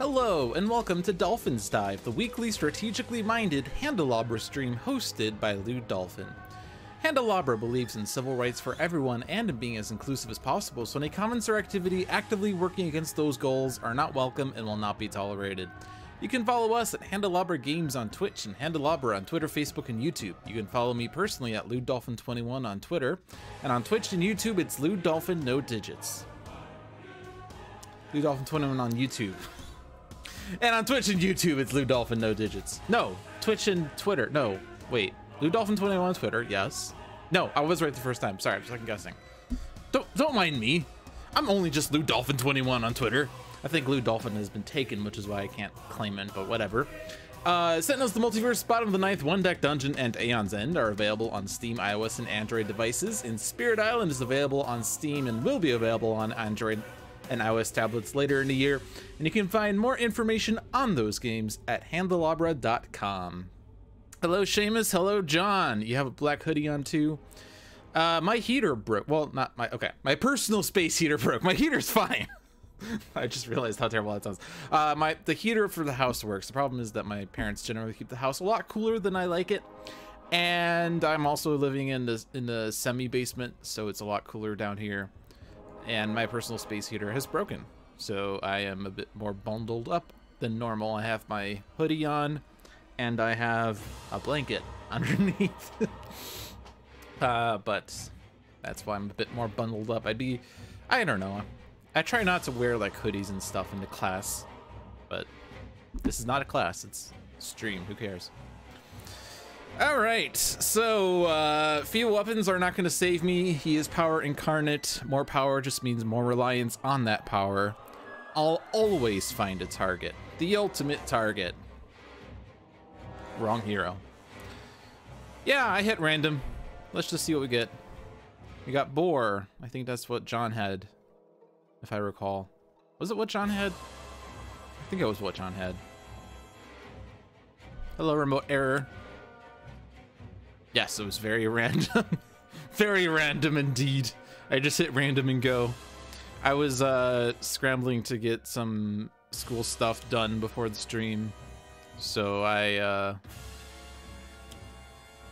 Hello, and welcome to Dolphin's Dive, the weekly strategically minded Handelabra stream hosted by LewdDolphin. Handelabra believes in civil rights for everyone and in being as inclusive as possible, so any comments or activity actively working against those goals are not welcome and will not be tolerated. You can follow us at Handelabra Games on Twitch and Handelabra on Twitter, Facebook, and YouTube. You can follow me personally at LewdDolphin21 on Twitter, and on Twitch and YouTube it's LewdDolphin no digits. LewdDolphin21 on YouTube. And on Twitch and YouTube, it's LewdDolphin no digits. No, Twitch and Twitter. No, wait. LewdDolphin 21 on Twitter, yes. No, I was right the first time. Sorry, I'm second guessing. Don't don't mind me. I'm only just LewdDolphin 21 on Twitter. I think LewdDolphin has been taken, which is why I can't claim it, but whatever. Uh, Sentinels, the Multiverse, Bottom of the Ninth, One Deck Dungeon, and Aeon's End are available on Steam, iOS, and Android devices. And Spirit Island is available on Steam and will be available on Android and iOS tablets later in the year, and you can find more information on those games at handelabra.com. Hello, Seamus. Hello, John. You have a black hoodie on too. Uh, my heater broke. Well, not my. Okay, my personal space heater broke. My heater's fine. I just realized how terrible that sounds. Uh, my the heater for the house works. The problem is that my parents generally keep the house a lot cooler than I like it, and I'm also living in the in the semi basement, so it's a lot cooler down here and my personal space heater has broken. So I am a bit more bundled up than normal. I have my hoodie on and I have a blanket underneath. uh, but that's why I'm a bit more bundled up. I'd be, I don't know. I try not to wear like hoodies and stuff into class, but this is not a class. It's stream. Who cares? All right, so uh, feeble weapons are not going to save me. He is power incarnate. More power just means more reliance on that power. I'll always find a target. The ultimate target. Wrong hero. Yeah, I hit random. Let's just see what we get. We got Borr. I think that's what John had, if I recall. Was it what John had? I think it was what John had. Hello, remote error. Yes, it was very random. very random indeed. I just hit random and go. I was uh, scrambling to get some school stuff done before the stream, so I uh,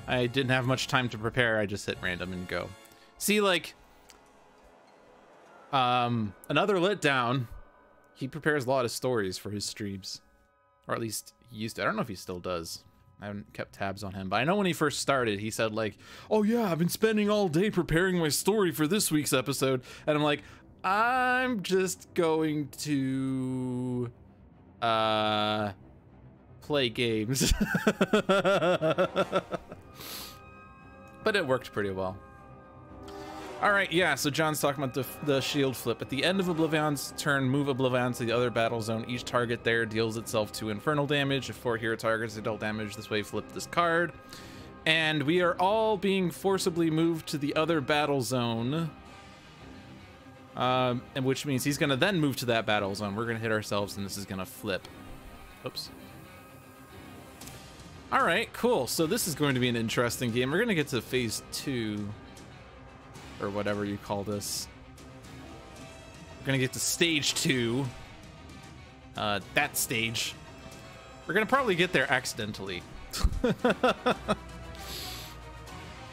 I didn't have much time to prepare. I just hit random and go. See, like, um, another letdown. He prepares a lot of stories for his streams, or at least he used to. I don't know if he still does. I haven't kept tabs on him, but I know when he first started, he said like, "Oh yeah, I've been spending all day preparing my story for this week's episode," and I'm like, "I'm just going to, uh, play games," but it worked pretty well. All right, yeah, so John's talking about the, the shield flip. At the end of OblivAeon's turn, move OblivAeon to the other battle zone. Each target there deals itself to infernal damage. If four hero targets dealt damage this way, flip this card. And we are all being forcibly moved to the other battle zone. Um, and which means he's going to then move to that battle zone. We're going to hit ourselves, and this is going to flip. Oops. All right, cool. So this is going to be an interesting game. We're going to get to phase two or whatever you call this. We're gonna get to stage two. Uh, that stage. We're gonna probably get there accidentally. uh,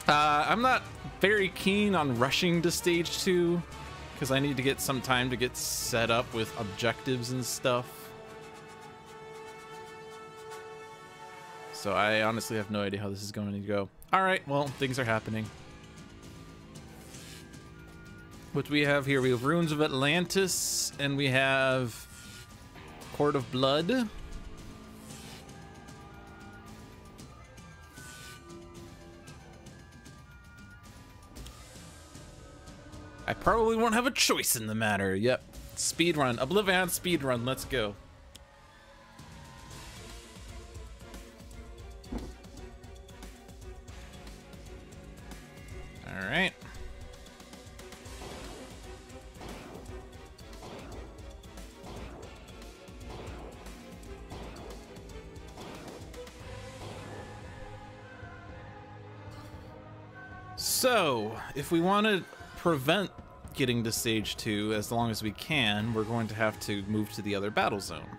I'm not very keen on rushing to stage two because I need to get some time to get set up with objectives and stuff. So I honestly have no idea how this is going to go. All right, well, things are happening. What we have here, we have Ruins of Atlantis, and we have Court of Blood. I probably won't have a choice in the matter. Yep. Speed run. OblivAeon speed run. Let's go. If we want to prevent getting to stage two as long as we can, we're going to have to move to the other battle zone.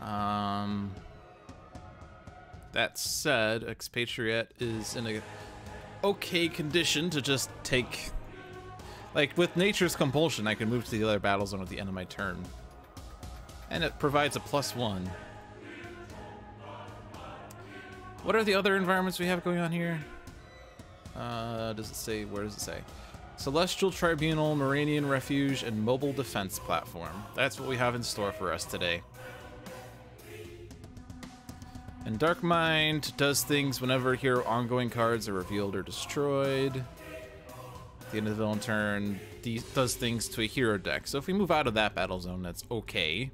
Um, that said, Expatriette is in a okay condition to just take... Like, with Nature's Compulsion, I can move to the other battle zone at the end of my turn. And it provides a plus one. What are the other environments we have going on here? Uh, does it say, where does it say? Celestial Tribunal, Maerynian Refuge, and Mobile Defense Platform. That's what we have in store for us today. And Dark Mind does things whenever hero ongoing cards are revealed or destroyed. At the end of the villain turn, does things to a hero deck. So if we move out of that battle zone, that's okay.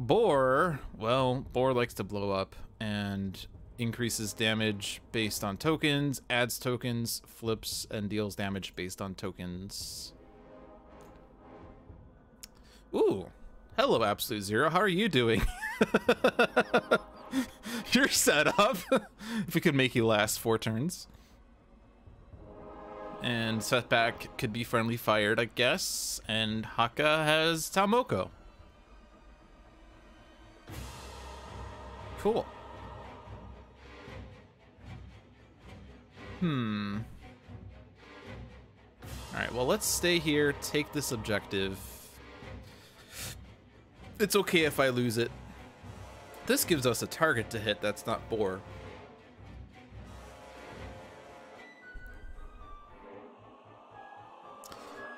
Borr, well, Borr likes to blow up, and increases damage based on tokens, adds tokens, flips, and deals damage based on tokens. Ooh. Hello, Absolute Zero. How are you doing? You're set up. if we could make you last four turns. And Setback could be friendly fired, I guess. And Haka has Ta Moko. Cool. Hmm. Alright, well, let's stay here, take this objective. It's okay if I lose it. This gives us a target to hit that's not Borr.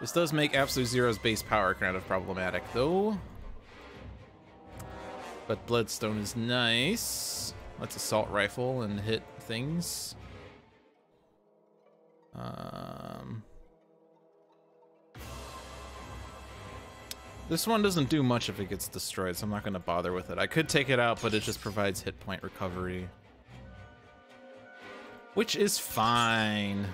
This does make Absolute Zero's base power kind of problematic, though. But Bloodstone is nice. Let's Assault Rifle and hit things. Um, this one doesn't do much if it gets destroyed, so I'm not going to bother with it. I could take it out, but it just provides hit point recovery. Which is fine.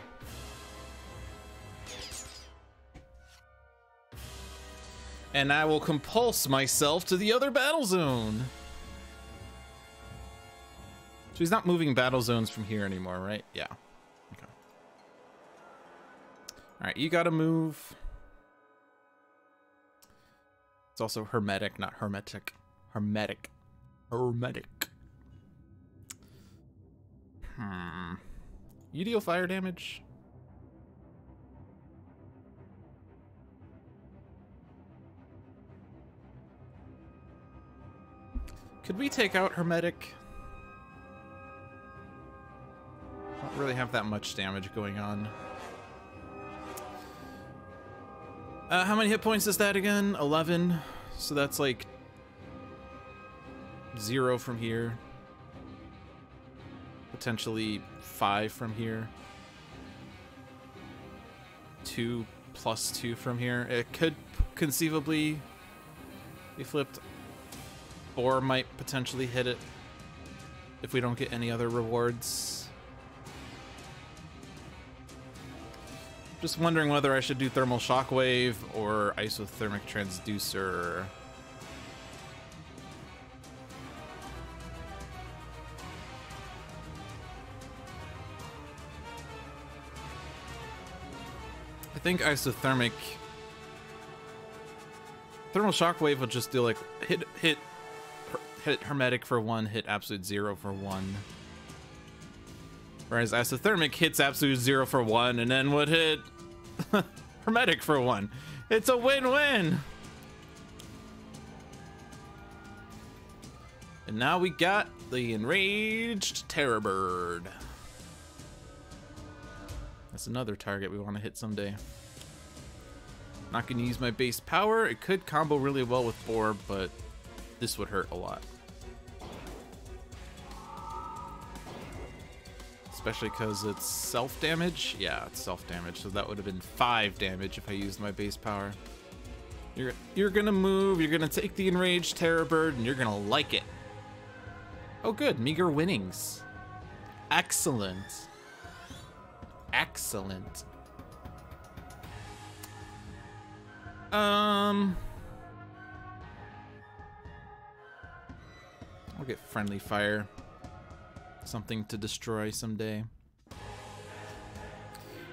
And I will compulse myself to the other battle zone. So he's not moving battle zones from here anymore, right? Yeah. All right, you gotta move. It's also hermetic, not hermetic. Hermetic. Hermetic. Hmm. You deal fire damage? Could we take out Hermetic? Don't really have that much damage going on. Uh, how many hit points is that again? 11. So that's like zero from here. Potentially five from here. Two plus two from here. It could conceivably be flipped. Or might potentially hit it if we don't get any other rewards. Just wondering whether I should do thermal shockwave or isothermic transducer. I think isothermic thermal shockwave will just do like hit hit hit hermetic for one, hit absolute zero for one. Whereas isothermic hits absolute zero for one and then would hit hermetic for one. It's a win-win. And now we got the enraged terror bird. That's another target we want to hit someday. Not gonna use my base power. It could combo really well with Borr, but this would hurt a lot. Especially because it's self-damage. Yeah, it's self-damage, so that would have been 5 damage if I used my base power. You're, you're gonna move, you're gonna take the Enraged Terror Bird, and you're gonna like it. Oh good, meager winnings. Excellent. Excellent. Um... I'll get Friendly Fire something to destroy someday.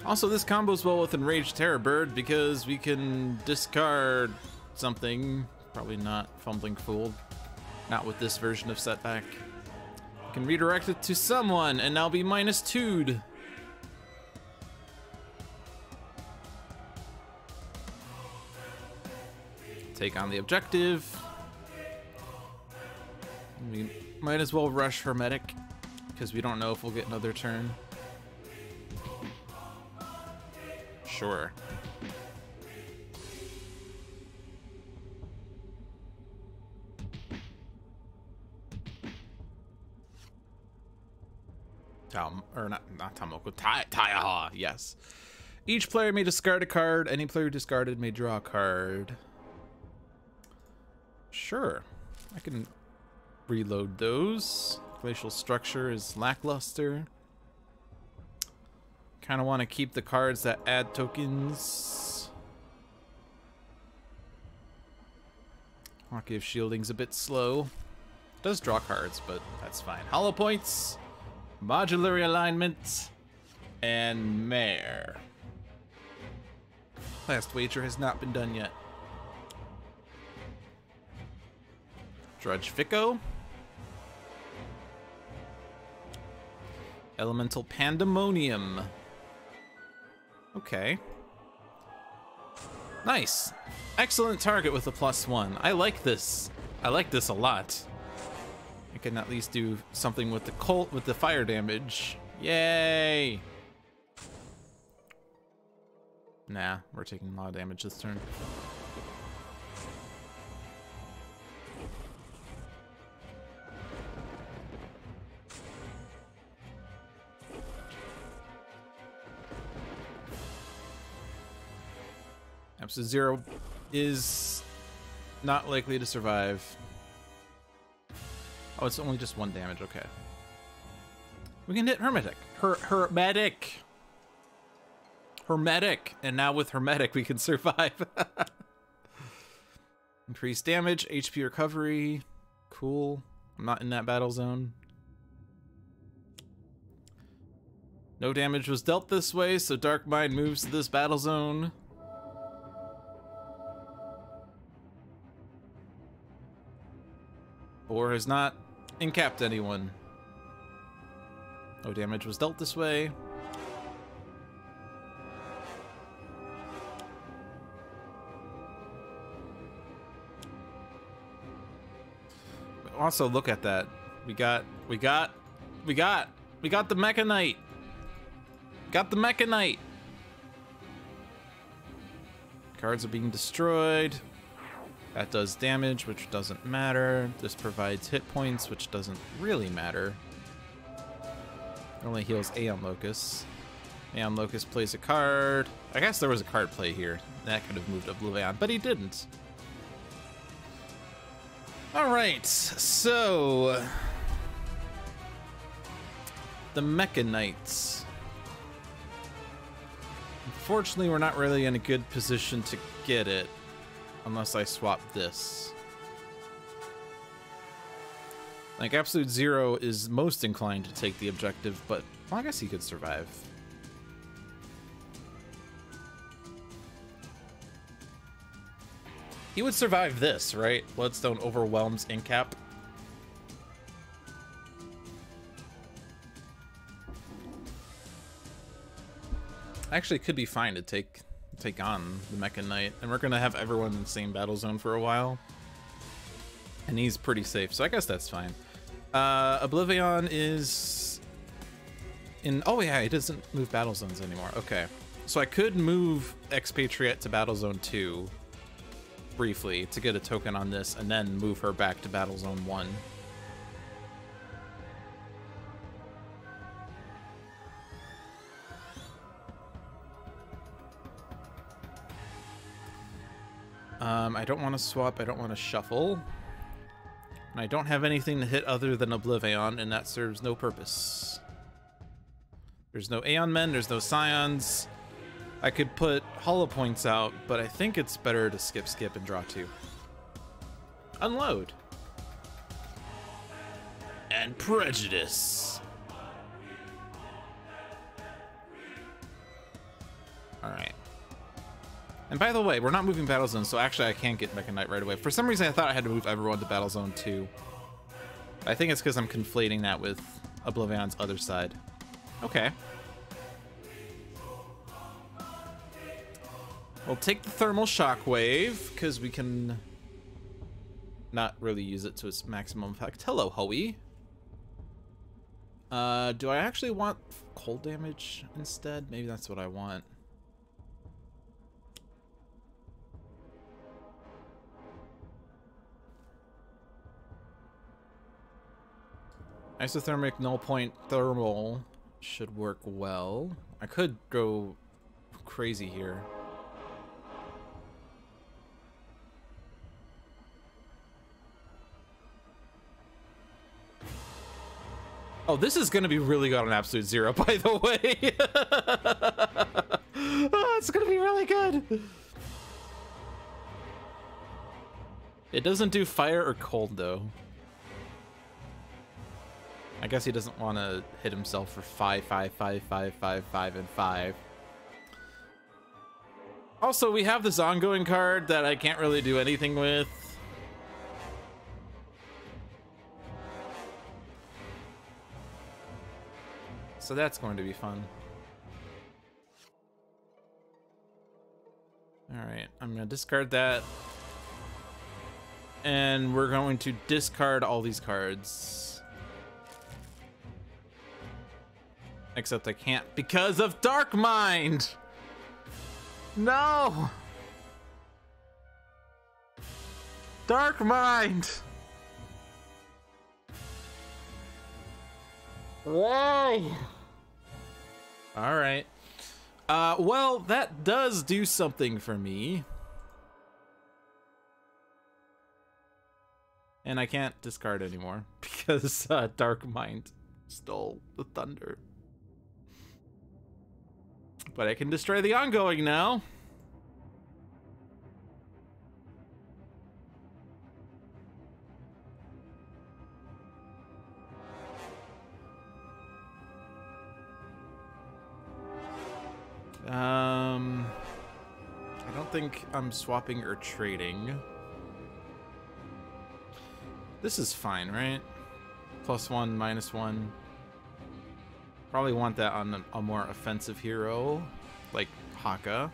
Also, this combos well with Enraged Terror Bird because we can discard something. Probably not Fumbling Fool. Not with this version of setback. I can redirect it to someone and now be minus two'd. Take on the objective. We might as well rush Hermetic because we don't know if we'll get another turn. Sure. Tom, or not, not Ta Moko, Tai, Taiaha, yes. Each player may discard a card. Any player discarded may draw a card. Sure. I can reload those. Glacial structure is lackluster. Kind of want to keep the cards that add tokens. Haka of Shielding's a bit slow. Does draw cards, but that's fine. Hollow points, modular alignment, and mare. Last wager has not been done yet. Drudge Fico. Elemental Pandemonium. Okay. Nice. Excellent target with a plus one. I like this. I like this a lot. I can at least do something with the cult with the fire damage. Yay! Nah, we're taking a lot of damage this turn. So Zero is not likely to survive. Oh, it's only just one damage. Okay. We can hit Hermetic. Her Hermetic. Hermetic. And now with Hermetic, we can survive. Increased damage, HP recovery. Cool. I'm not in that battle zone. No damage was dealt this way, so Dark Mind moves to this battle zone. Or has not encapped anyone. No damage was dealt this way. Also, look at that. We got, we got, we got, we got the Mecha Knight. Got the Mecha Knight. Cards are being destroyed. That does damage, which doesn't matter. This provides hit points, which doesn't really matter. It only heals Aeon Locus. Aeon Locus plays a card. I guess there was a card play here. That could have moved up OblivAeon, but he didn't. Alright, so... The Mecha Knights. Unfortunately, we're not really in a good position to get it. Unless I swap this. Like, Absolute Zero is most inclined to take the objective, but well, I guess he could survive. He would survive this, right? Bloodstone overwhelms Incap. Actually, could be fine to take take on the Mecha Knight, and we're gonna have everyone in the same battle zone for a while. And he's pretty safe, so I guess that's fine. Uh, OblivAeon is in. Oh yeah, he doesn't move battle zones anymore. Okay, so I could move Expatriette to battle zone two briefly to get a token on this, and then move her back to battle zone one. Um, I don't want to swap, I don't want to shuffle. And I don't have anything to hit other than OblivAeon, and that serves no purpose. There's no Aeon Men, there's no Scions. I could put Hollow Points out, but I think it's better to skip, skip, and draw two. Unload. And Prejudice. Alright. And by the way, we're not moving Battle Zone, so actually I can't get Mecha Knight right away. For some reason, I thought I had to move everyone to Battle Zone 2. I think it's because I'm conflating that with OblivAeon's other side. Okay. We'll take the thermal shockwave, because we can not really use it to its maximum effect. Hello, Hoey. Uh, do I actually want cold damage instead? Maybe that's what I want. Isothermic null point thermal should work well. I could go crazy here. Oh, this is to be really good on Absolute Zero, by the way. oh, it's to be really good. It doesn't do fire or cold, though. I guess he doesn't want to hit himself for five, five, five, five, five, five, and 5. Also, we have this ongoing card that I can't really do anything with. So that's going to be fun. Alright, I'm going to discard that. And we're going to discard all these cards. Except I can't because of Dark Mind! No! Dark Mind! Why? All right. Uh, well, that does do something for me. And I can't discard anymore because uh, Dark Mind stole the thunder. But I can destroy the ongoing now. Um, I don't think I'm swapping or trading. This is fine, right? Plus one, minus one. Probably want that on a, more offensive hero, like Haka.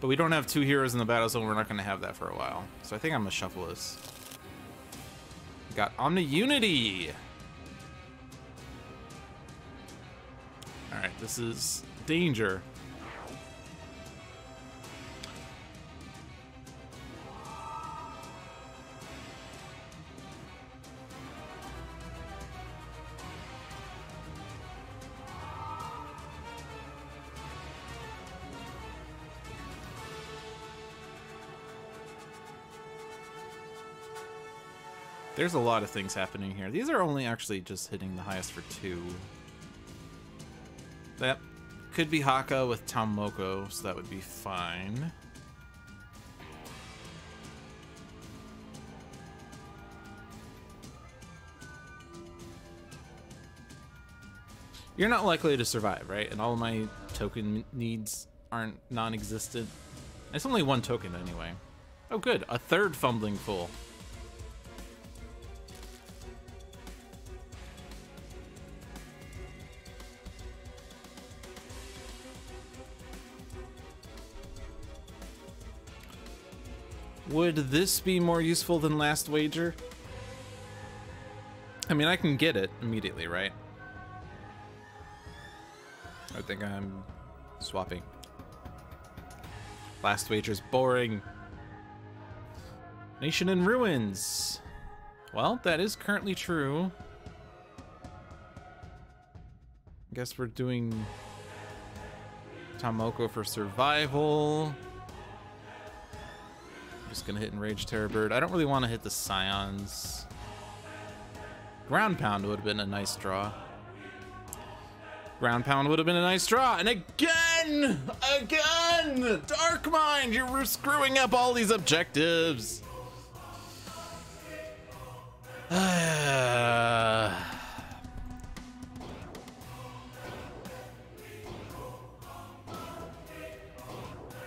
But we don't have two heroes in the battle zone. We're not going to have that for a while. So I think I'm going to shuffle this. Got Omni Unity. Alright, this is danger. There's a lot of things happening here. These are only actually just hitting the highest for two. That could be Haka with Ta Moko, so that would be fine. You're not likely to survive, right? And all my token needs aren't non-existent. It's only one token anyway. Oh good, a third fumbling fool. Would this be more useful than last wager? I mean, I can get it immediately, right? I think I'm swapping. Last wager's boring. Nation in ruins. Well, that is currently true. I guess we're doing Ta Moko for survival. Just gonna hit Enrage Terror Bird. I don't really want to hit the Scions. Ground Pound would have been a nice draw. Ground Pound would have been a nice draw. And again! Again! Dark Mind, you're screwing up all these objectives.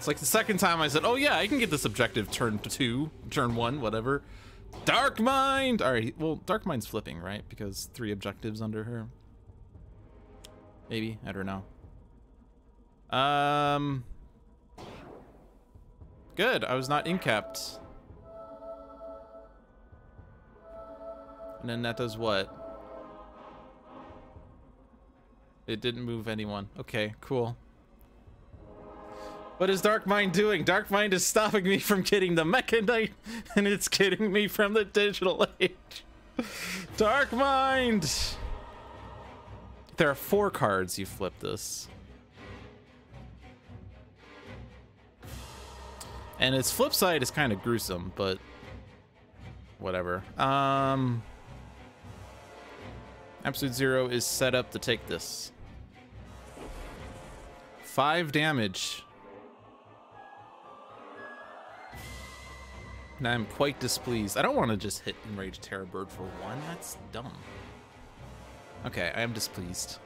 It's like the second time I said, oh yeah, I can get this objective turn two, turn one, whatever. Dark Mind! Alright, well, Dark Mind's flipping, right? Because three objectives under her. Maybe, I don't know. Um... Good, I was not incapped. And then that does what? It didn't move anyone. Okay, cool. What is Dark Mind doing? Dark Mind is stopping me from getting the Mekk-A-Knight, and it's getting me from the digital age. Dark Mind! There are four cards you flip this. And its flip side is kind of gruesome, but whatever. Um, Absolute Zero is set up to take this. Five damage. And I'm quite displeased. I don't want to just hit Enraged Terror Bird for one. That's dumb. Okay, I am displeased.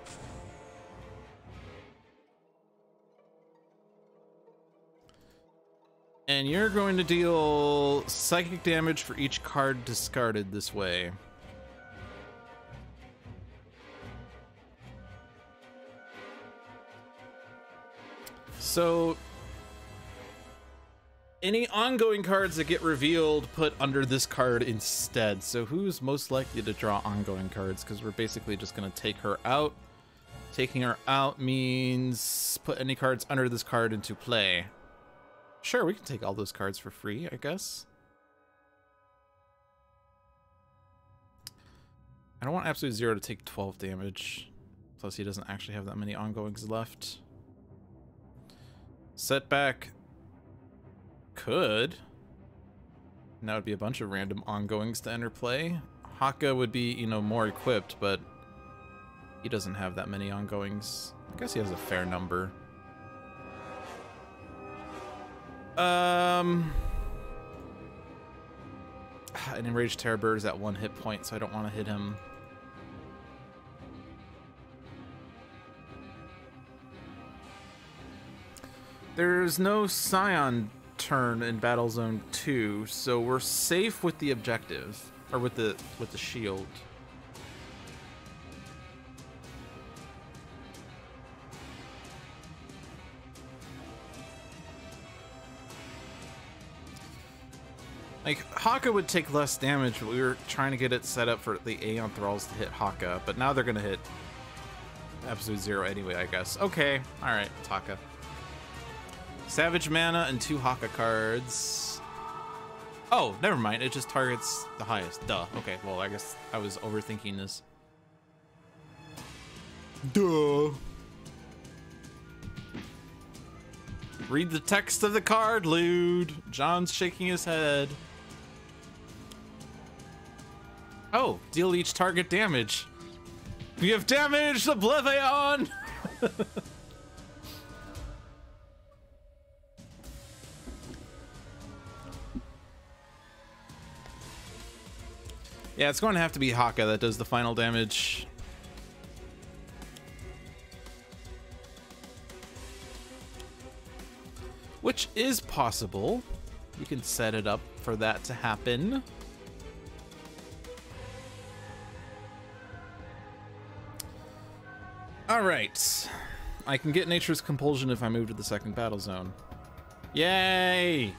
And you're going to deal psychic damage for each card discarded this way. So any ongoing cards that get revealed put under this card instead. So who's most likely to draw ongoing cards? Because we're basically just going to take her out. Taking her out means put any cards under this card into play. Sure, we can take all those cards for free, I guess. I don't want Absolute Zero to take 12 damage. Plus he doesn't actually have that many ongoings left. Setback could. And that would be a bunch of random ongoings to enter play. Haka would be, you know, more equipped, but he doesn't have that many ongoings. I guess he has a fair number. Um, an enraged terror bird is at one hit point, so I don't want to hit him. There's no Scion turn in Battlezone 2, so we're safe with the objective or with the with the shield. Like, Haka would take less damage, we were trying to get it set up for the Aeon Thralls to hit Haka, but now they're gonna hit Absolute Zero anyway, I guess. Okay, alright, Haka. Savage mana and two Haka cards. Oh, never mind. It just targets the highest. Duh. Okay, well, I guess I was overthinking this. Duh. Read the text of the card, Lewd. John's shaking his head. Oh, deal each target damage. We have damaged OblivAeon! Yeah, it's going to have to be Haka that does the final damage. Which is possible. You can set it up for that to happen. Alright. I can get Nature's Compulsion if I move to the second battle zone. Yay!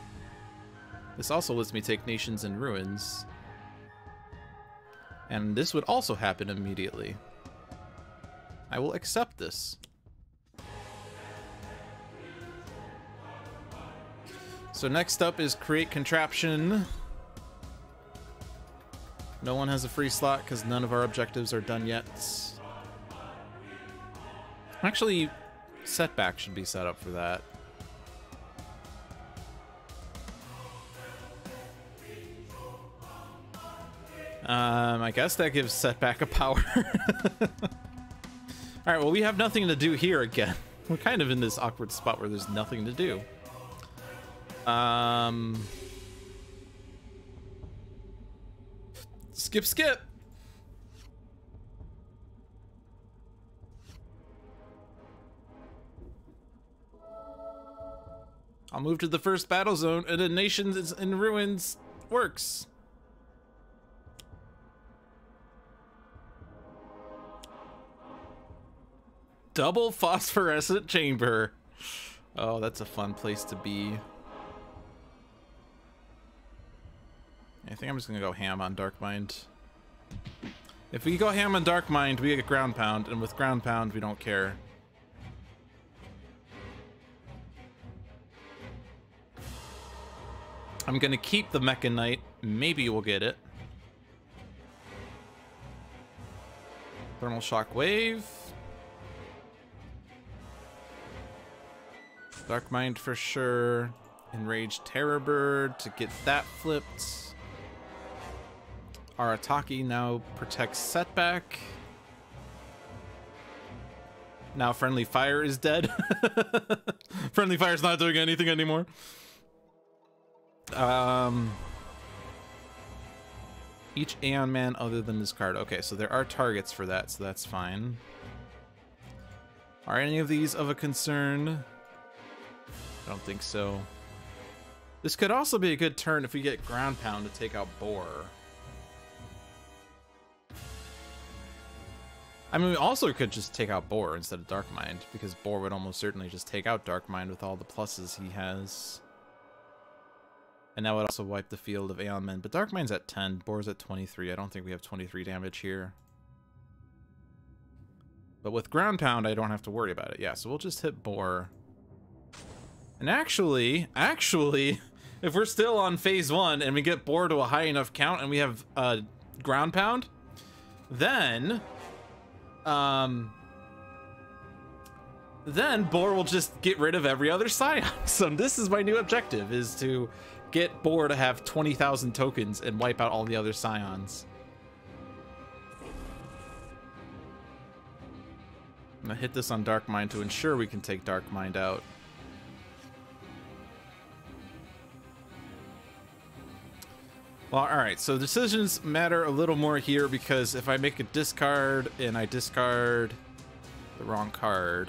This also lets me take Nations in Ruins. And this would also happen immediately. I will accept this. So next up is create contraption. No one has a free slot because none of our objectives are done yet. Actually, setback should be set up for that. Um, I guess that gives setback a power. All right, well, we have nothing to do here again. We're kind of in this awkward spot where there's nothing to do. Um, skip, skip. I'll move to the first battle zone, and the nations in ruins works. Double phosphorescent chamber. Oh, that's a fun place to be. I think I'm just gonna go ham on Dark Mind. If we go ham on Dark Mind, we get ground pound, and with ground pound, we don't care. I'm gonna keep the Mecha Knight. Maybe we'll get it. Thermal Shock Wave. Dark Mind for sure. Enraged Terror Bird to get that flipped. Arataki now protects setback. Now friendly fire is dead. friendly fire's not doing anything anymore. Um each Aeon Man other than this card. Okay, so there are targets for that, so that's fine. Are any of these of a concern? I don't think so. This could also be a good turn if we get Ground Pound to take out Borr. I mean, we also could just take out Borr instead of Dark Mind, because Borr would almost certainly just take out Dark Mind with all the pluses he has. And that would also wipe the field of Aeon Men. But Dark Mind's at 10, Borr's at 23. I don't think we have 23 damage here. But with Ground Pound, I don't have to worry about it. Yeah, so we'll just hit Borr. And actually, actually, if we're still on phase one and we get Borr to a high enough count and we have uh, ground pound, then, um, then Borr will just get rid of every other Scion. So this is my new objective, is to get Borr to have 20,000 tokens and wipe out all the other Scions. I'm gonna hit this on Dark Mind to ensure we can take Dark Mind out. Well, alright, so decisions matter a little more here because if I make a discard and I discard the wrong card,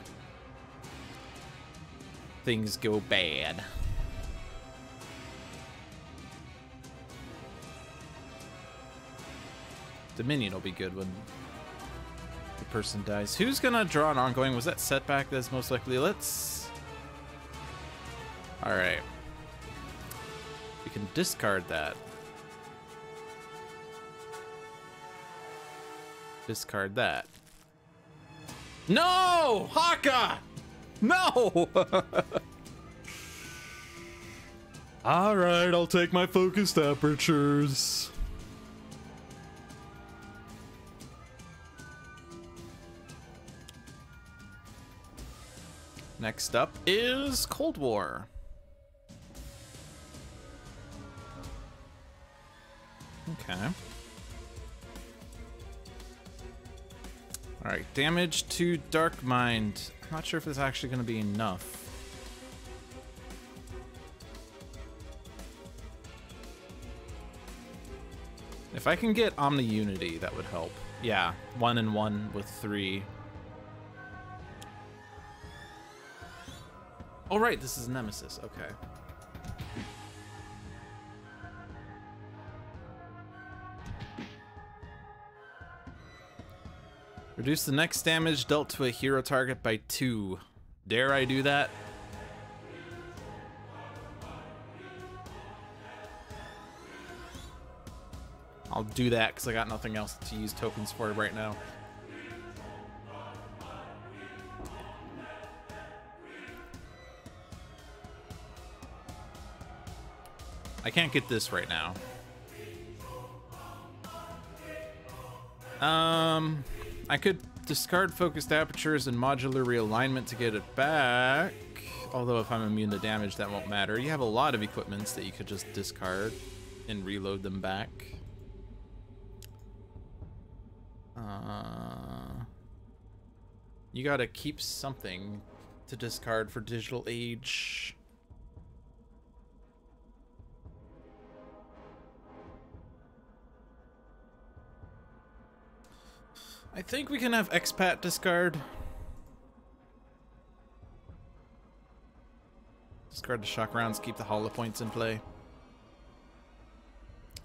things go bad. Dominion will be good when the person dies. Who's gonna draw an ongoing? Was that setback that's most likely? Let's... Alright. We can discard that. Discard that. No! Haka! No! Alright, I'll take my focused apertures. Next up is Cold War. Okay. Alright, damage to Dark Mind. I'm not sure if it's actually going to be enough. If I can get Omni Unity, that would help. Yeah, one and one with three. Oh, right, this is Nemesis. Okay. Reduce the next damage dealt to a hero target by two. Dare I do that? I'll do that because I got nothing else to use tokens for right now. I can't get this right now. Um... I could discard focused apertures and modular realignment to get it back. Although if I'm immune to damage, that won't matter. You have a lot of equipments that you could just discard and reload them back. Uh, you gotta keep something to discard for Digital Age. I think we can have expat discard. Discard the shock rounds, keep the hollow points in play.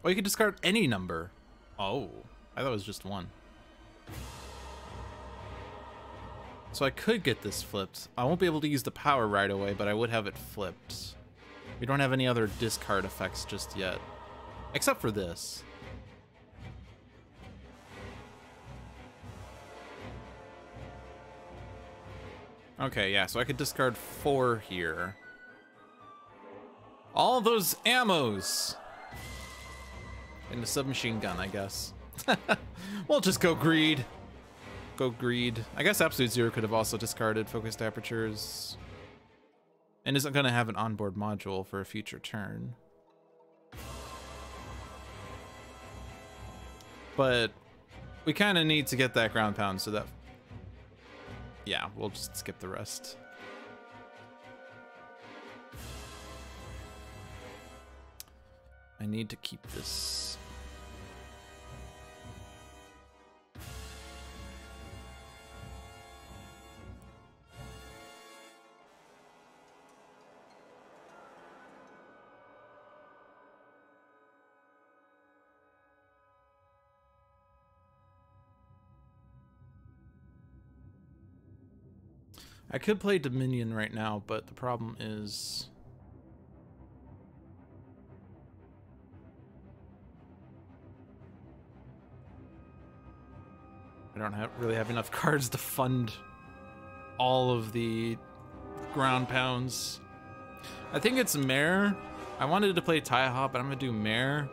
Oh, you can discard any number. Oh, I thought it was just one. So I could get this flipped. I won't be able to use the power right away, but I would have it flipped. We don't have any other discard effects just yet. Except for this. Okay, yeah, so I could discard four here. All those ammos! In the submachine gun, I guess. we'll just go greed. Go greed. I guess Absolute Zero could have also discarded focused apertures. And isn't going to have an onboard module for a future turn. But we kind of need to get that ground pound so that... Yeah, we'll just skip the rest. I need to keep this. I could play Dominion right now, but the problem is... I don't have, really have enough cards to fund all of the ground pounds. I think it's Mare. I wanted to play Hop, but I'm gonna do Mare.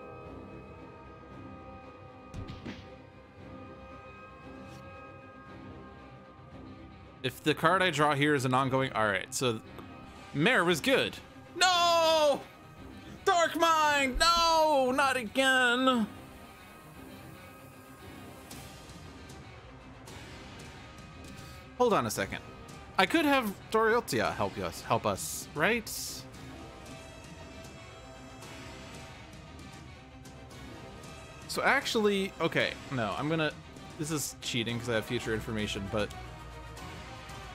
If the card I draw here is an ongoing... Alright, so... Mare was good. No! Dark Mind! No! Not again! Hold on a second. I could have Dorothea help us, help us, right? So actually, okay, no, I'm gonna, this is cheating because I have future information, but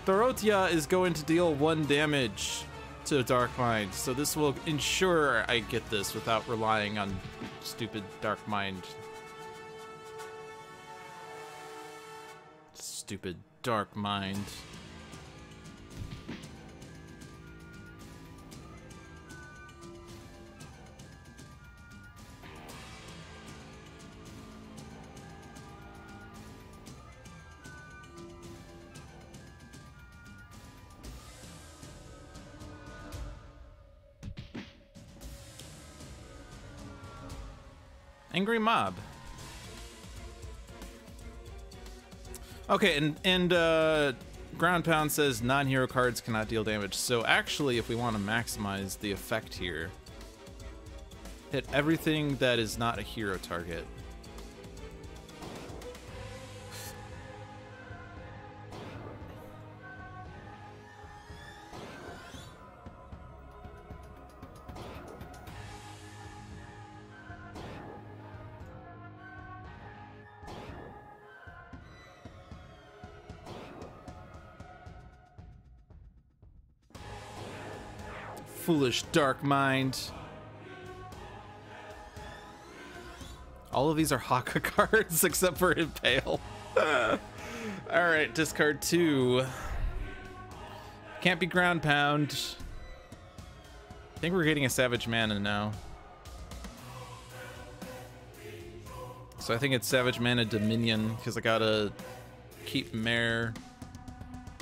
Dorothea is going to deal one damage to Dark Mind, so this will ensure I get this without relying on stupid Dark Mind. Stupid Dark Mind. Angry Mob. Okay, and and uh, Ground Pound says non-hero cards cannot deal damage. So actually, if we want to maximize the effect here, hit everything that is not a hero target. Foolish dark mind. All of these are Haka cards except for Impale. Alright, discard two. Can't be ground pound. I think we're getting a Savage Mana now. So I think it's Savage Mana Dominion because I gotta keep Mare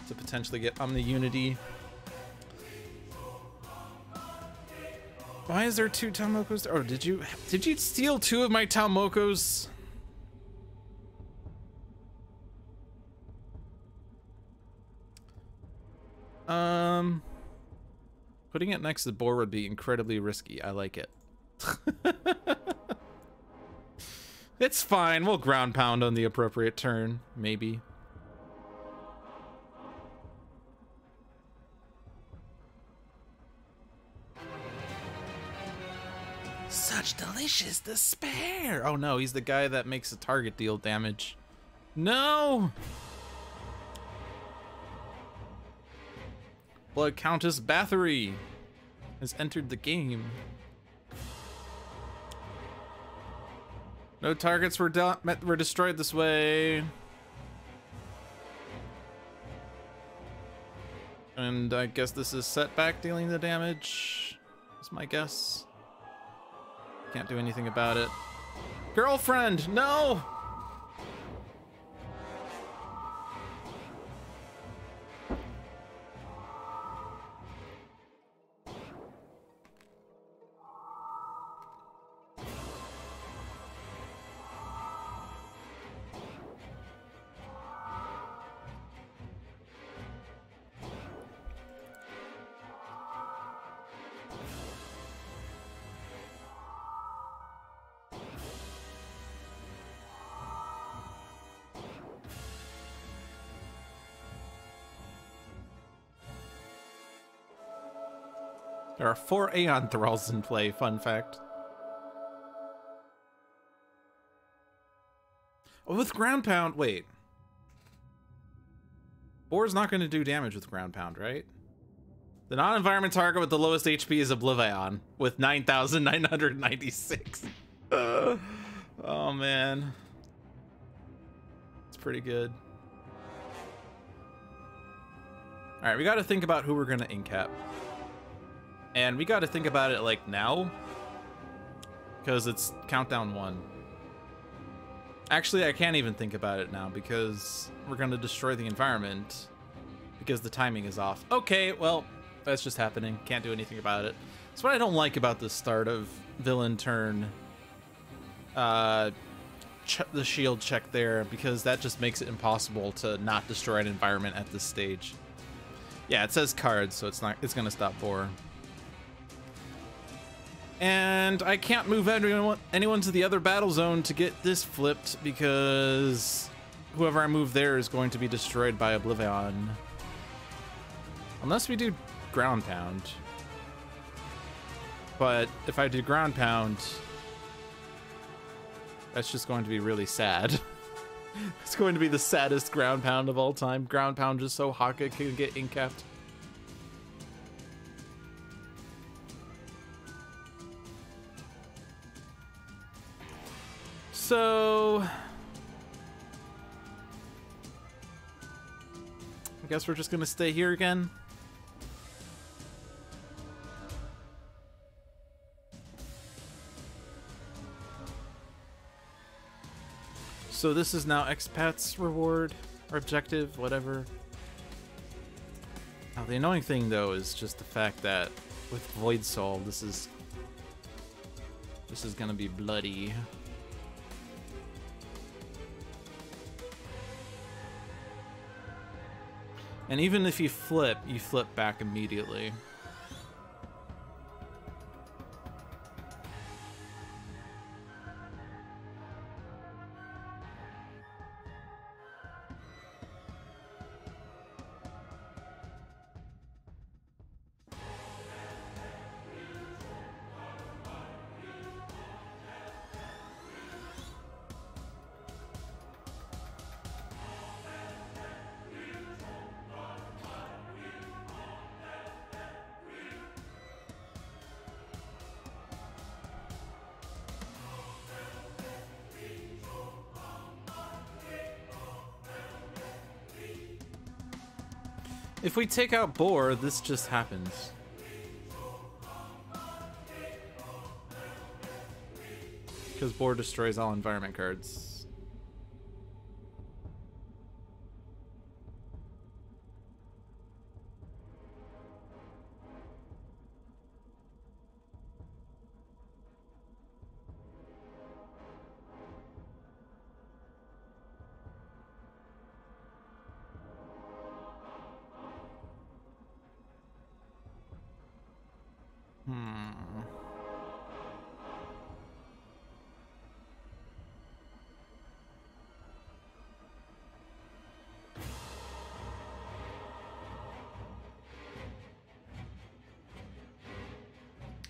to potentially get Omni Unity. Why is there two Ta Mokos? Oh, did you did you steal two of my Ta Mokos? Um, putting it next to the board would be incredibly risky. I like it. it's fine. We'll ground pound on the appropriate turn, maybe. Delicious despair. Oh no, he's the guy that makes a target deal damage. No! Blood Countess Bathory has entered the game. No targets were, were destroyed this way. And I guess this is setback dealing the damage, is my guess. Can't do anything about it. Girlfriend, no! There are four Aeon Thralls in play, fun fact. Oh, with Ground Pound, wait. Borr's not going to do damage with Ground Pound, right? The non-environment target with the lowest HP is OblivAeon, with 9,996. Uh, oh, man. It's pretty good. Alright, we got to think about who we're going to incap. And we got to think about it like now. Because it's countdown one. Actually, I can't even think about it now because we're going to destroy the environment because the timing is off. Okay, well, that's just happening. Can't do anything about it. That's what I don't like about the start of villain turn. Uh, the shield check there because that just makes it impossible to not destroy an environment at this stage. Yeah, it says cards, so it's not. It's gonna stop Borr. And I can't move anyone, anyone to the other battle zone to get this flipped because whoever I move there is going to be destroyed by OblivAeon. Unless we do ground pound. But if I do ground pound, that's just going to be really sad. it's going to be the saddest ground pound of all time. Ground pound just so Haka can get incapped. So... I guess we're just gonna stay here again. So this is now expat's reward or objective, whatever. Now the annoying thing though is just the fact that with Void Soul, this is this is gonna be bloody. And even if you flip, you flip back immediately. If we take out Borr, this just happens. Because Borr destroys all environment cards.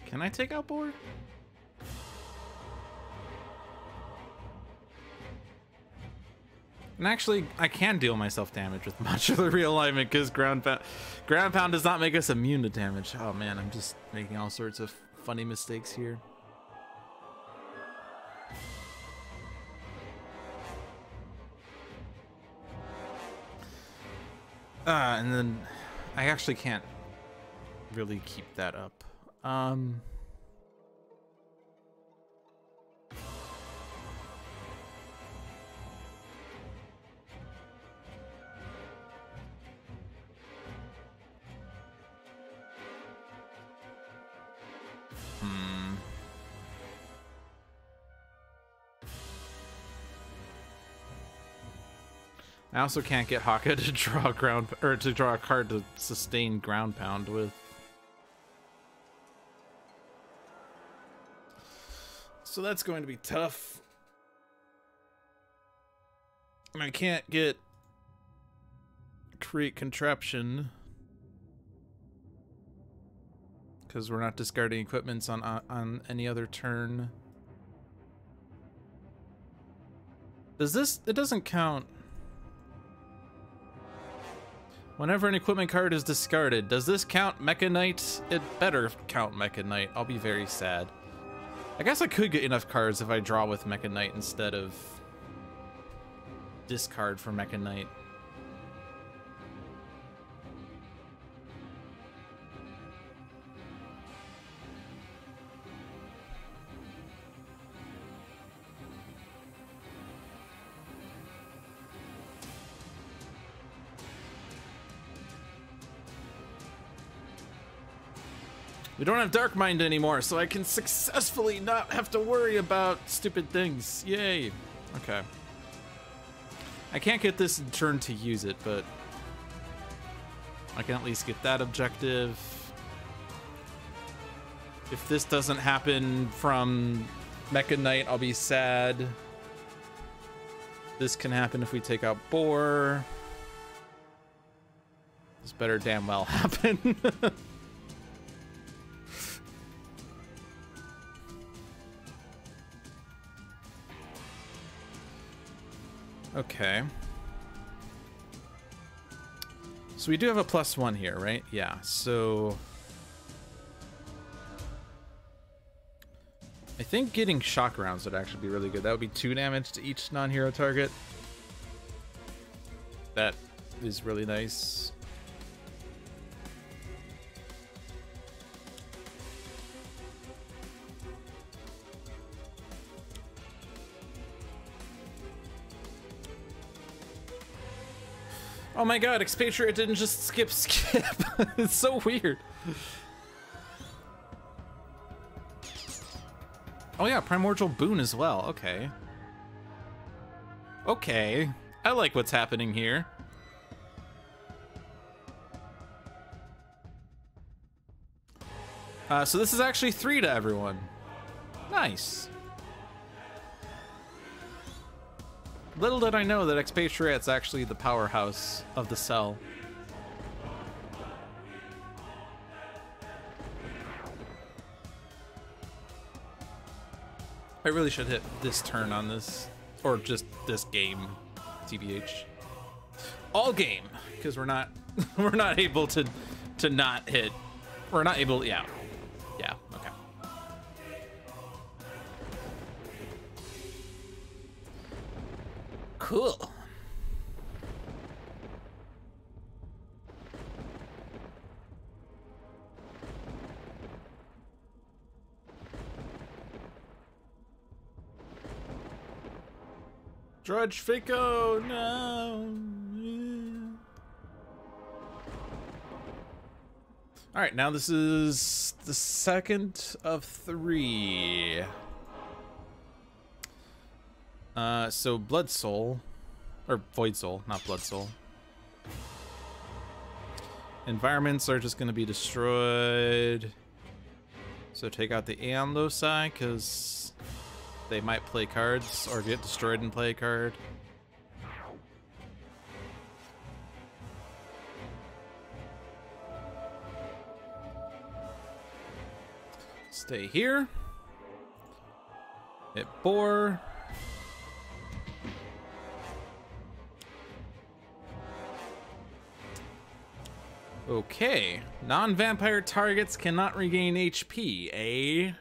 Can I take out Borr? And actually, I can deal myself damage with modular realignment because ground pound, ground pound does not make us immune to damage. Oh man, I'm just making all sorts of funny mistakes here. Ah, and then I actually can't really keep that up. Um... Hmm. I also can't get Haka to draw ground or to draw a card to sustain ground pound with. So that's going to be tough. And I can't get create contraption because we're not discarding equipments on on, on any other turn. Does this? It doesn't count. Whenever an equipment card is discarded, does this count Mecha Knight? It better count Mecha Knight. I'll be very sad. I guess I could get enough cards if I draw with Mecha Knight instead of discard for Mecha Knight. Don't have Dark Mind anymore, so I can successfully not have to worry about stupid things. Yay. Okay. I can't get this in turn to use it, but I can at least get that objective. If this doesn't happen from Mecha Knight, I'll be sad. This can happen if we take out Borr. This better damn well happen. Okay. So we do have a plus one here, right? Yeah, so... I think getting shock rounds would actually be really good. That would be two damage to each non-hero target. That is really nice. Oh my god, Expatriette didn't just skip skip. it's so weird. Oh yeah, Primordial Boon as well. Okay. Okay. I like what's happening here. Uh, so this is actually three to everyone. Nice. Little did I know that Expatriette's actually the powerhouse of the cell. I really should hit this turn on this, or just this game, TBH. All game, because we're not we're not able to to not hit. We're not able, yeah, yeah, Fico, no. All right, now this is the second of three. Uh, so Blood Soul, or Void Soul, not Blood Soul. Environments are just going to be destroyed. So take out the Aeon Loci, because they might play cards, or get destroyed and play a card. Stay here. Hit Borr. Okay. Non-vampire targets cannot regain HP, eh?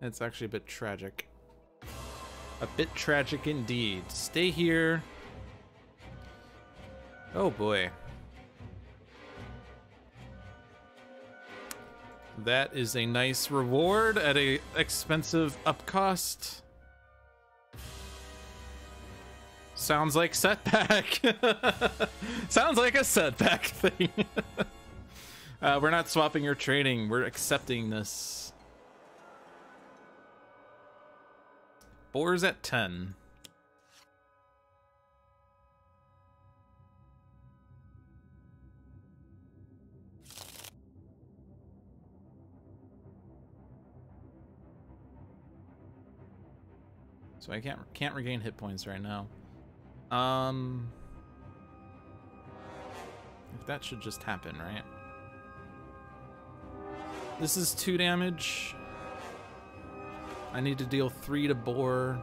It's actually a bit tragic. A bit tragic indeed. Stay here. Oh boy. That is a nice reward at a expensive up cost. Sounds like setback. Sounds like a setback thing. uh, we're not swapping your training. We're accepting this. Borr's at 10. So I can't can't regain hit points right now. Um, if that should just happen, right? This is two damage. I need to deal three to Borr.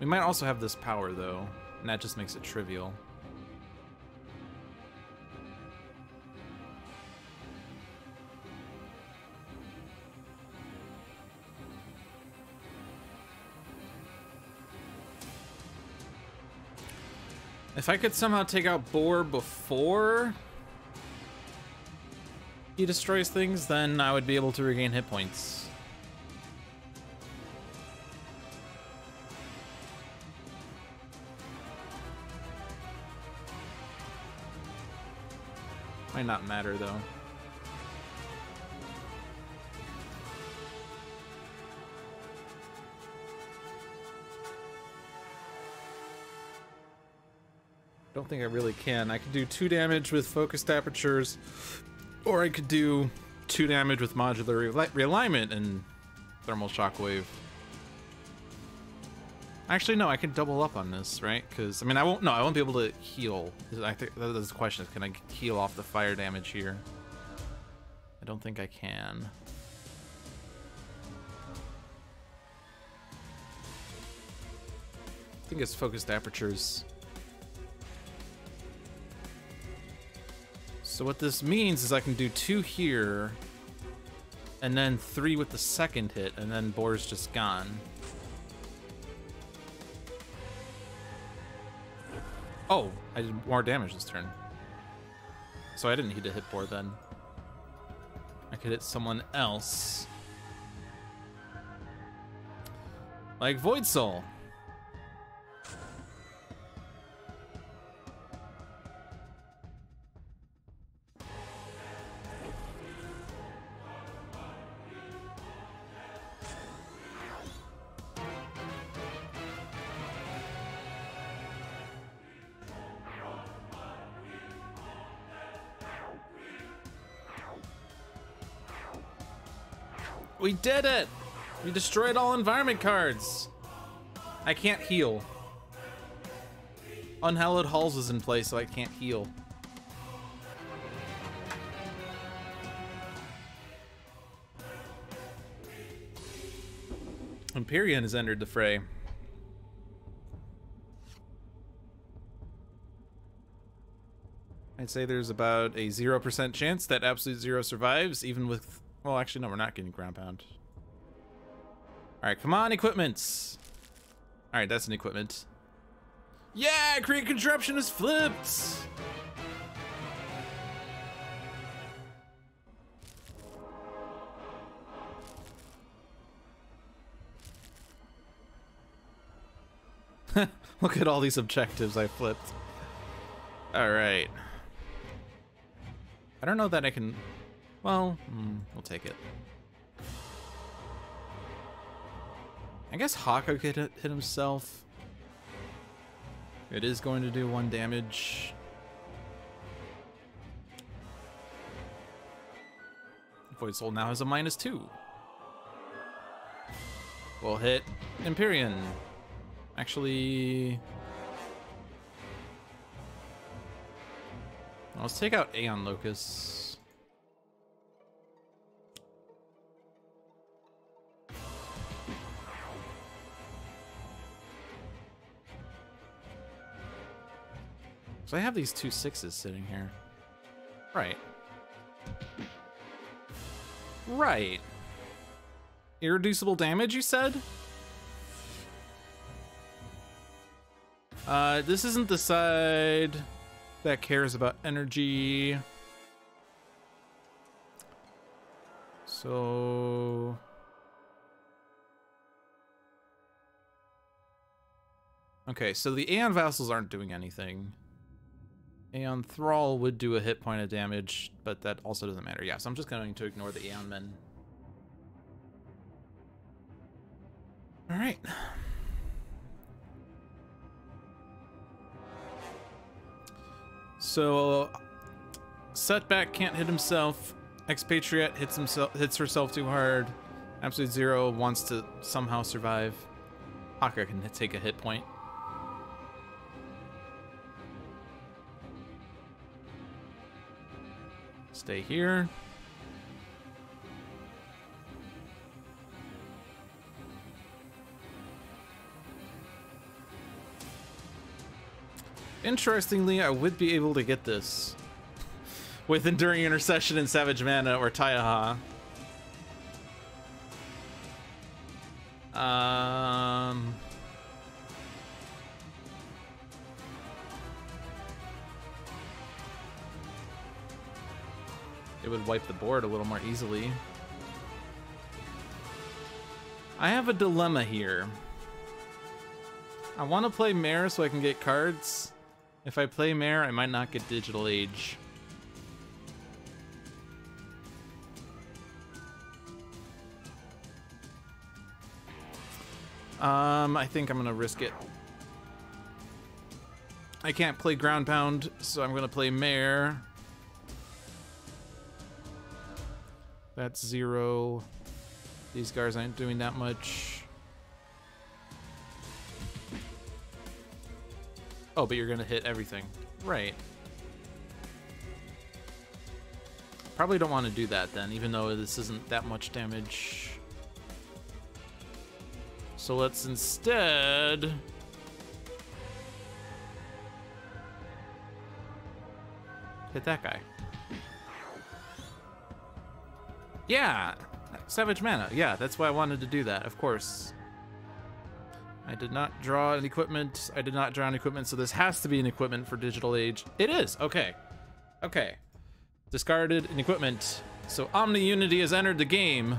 We might also have this power though, and that just makes it trivial. If I could somehow take out Borr before he destroys things, then I would be able to regain hit points. Might not matter though. Don't think I really can. I can do two damage with focused apertures, or I could do two damage with modular realignment and thermal shockwave. Actually, no, I can double up on this, right? Because, I mean, I won't, no, I won't be able to heal. I think that is the question, can I heal off the fire damage here? I don't think I can. I think it's focused apertures. So what this means is I can do two here, and then three with the second hit, and then Borr's just gone. Oh, I did more damage this turn. So I didn't need to hit Borr then. I could hit someone else. Like Void Soul. Did it! We destroyed all environment cards. I can't heal. Unhallowed Halls is in place, so I can't heal. Empyrean has entered the fray. I'd say there's about a 0% chance that Absolute Zero survives, even with well, actually, no, we're not getting ground pound. All right, come on, equipments. All right, that's an equipment. Yeah, create contraption is flipped. Look at all these objectives I flipped. All right. I don't know that I can well, mm, we'll take it. I guess Haka could hit, himself. It is going to do one damage. Void Soul now has a minus two. We'll hit Empyrean. Actually... Let's take out Aeon Locus. So I have these two sixes sitting here. Right. Right. Irreducible damage, you said? Uh, this isn't the side that cares about energy. So Okay, so the Aeon Vassals aren't doing anything. Aeon Thrall would do a hit point of damage, but that also doesn't matter. Yeah, so I'm just going to ignore the Aeon Men. Alright. So, Setback can't hit himself. Expatriette hits himself, hits herself too hard. Absolute Zero wants to somehow survive. Haka can take a hit point. Stay here. Interestingly, I would be able to get this with Enduring Intercession and Savage Mana or Taiaha. Um... it would wipe the board a little more easily. I have a dilemma here. I want to play Mare so I can get cards. If I play Mare, I might not get Digital Age. Um, I think I'm gonna risk it. I can't play Ground Pound, so I'm gonna play Mare. That's zero. These guys aren't doing that much. Oh, but you're gonna hit everything. Right. Probably don't want to do that then, even though this isn't that much damage. So let's instead... Hit that guy. Yeah, Savage Mana. Yeah, that's why I wanted to do that, of course. I did not draw an equipment. I did not draw an equipment, so this has to be an equipment for Digital Age. It is, okay. Okay. Discarded an equipment. So Omni Unity has entered the game.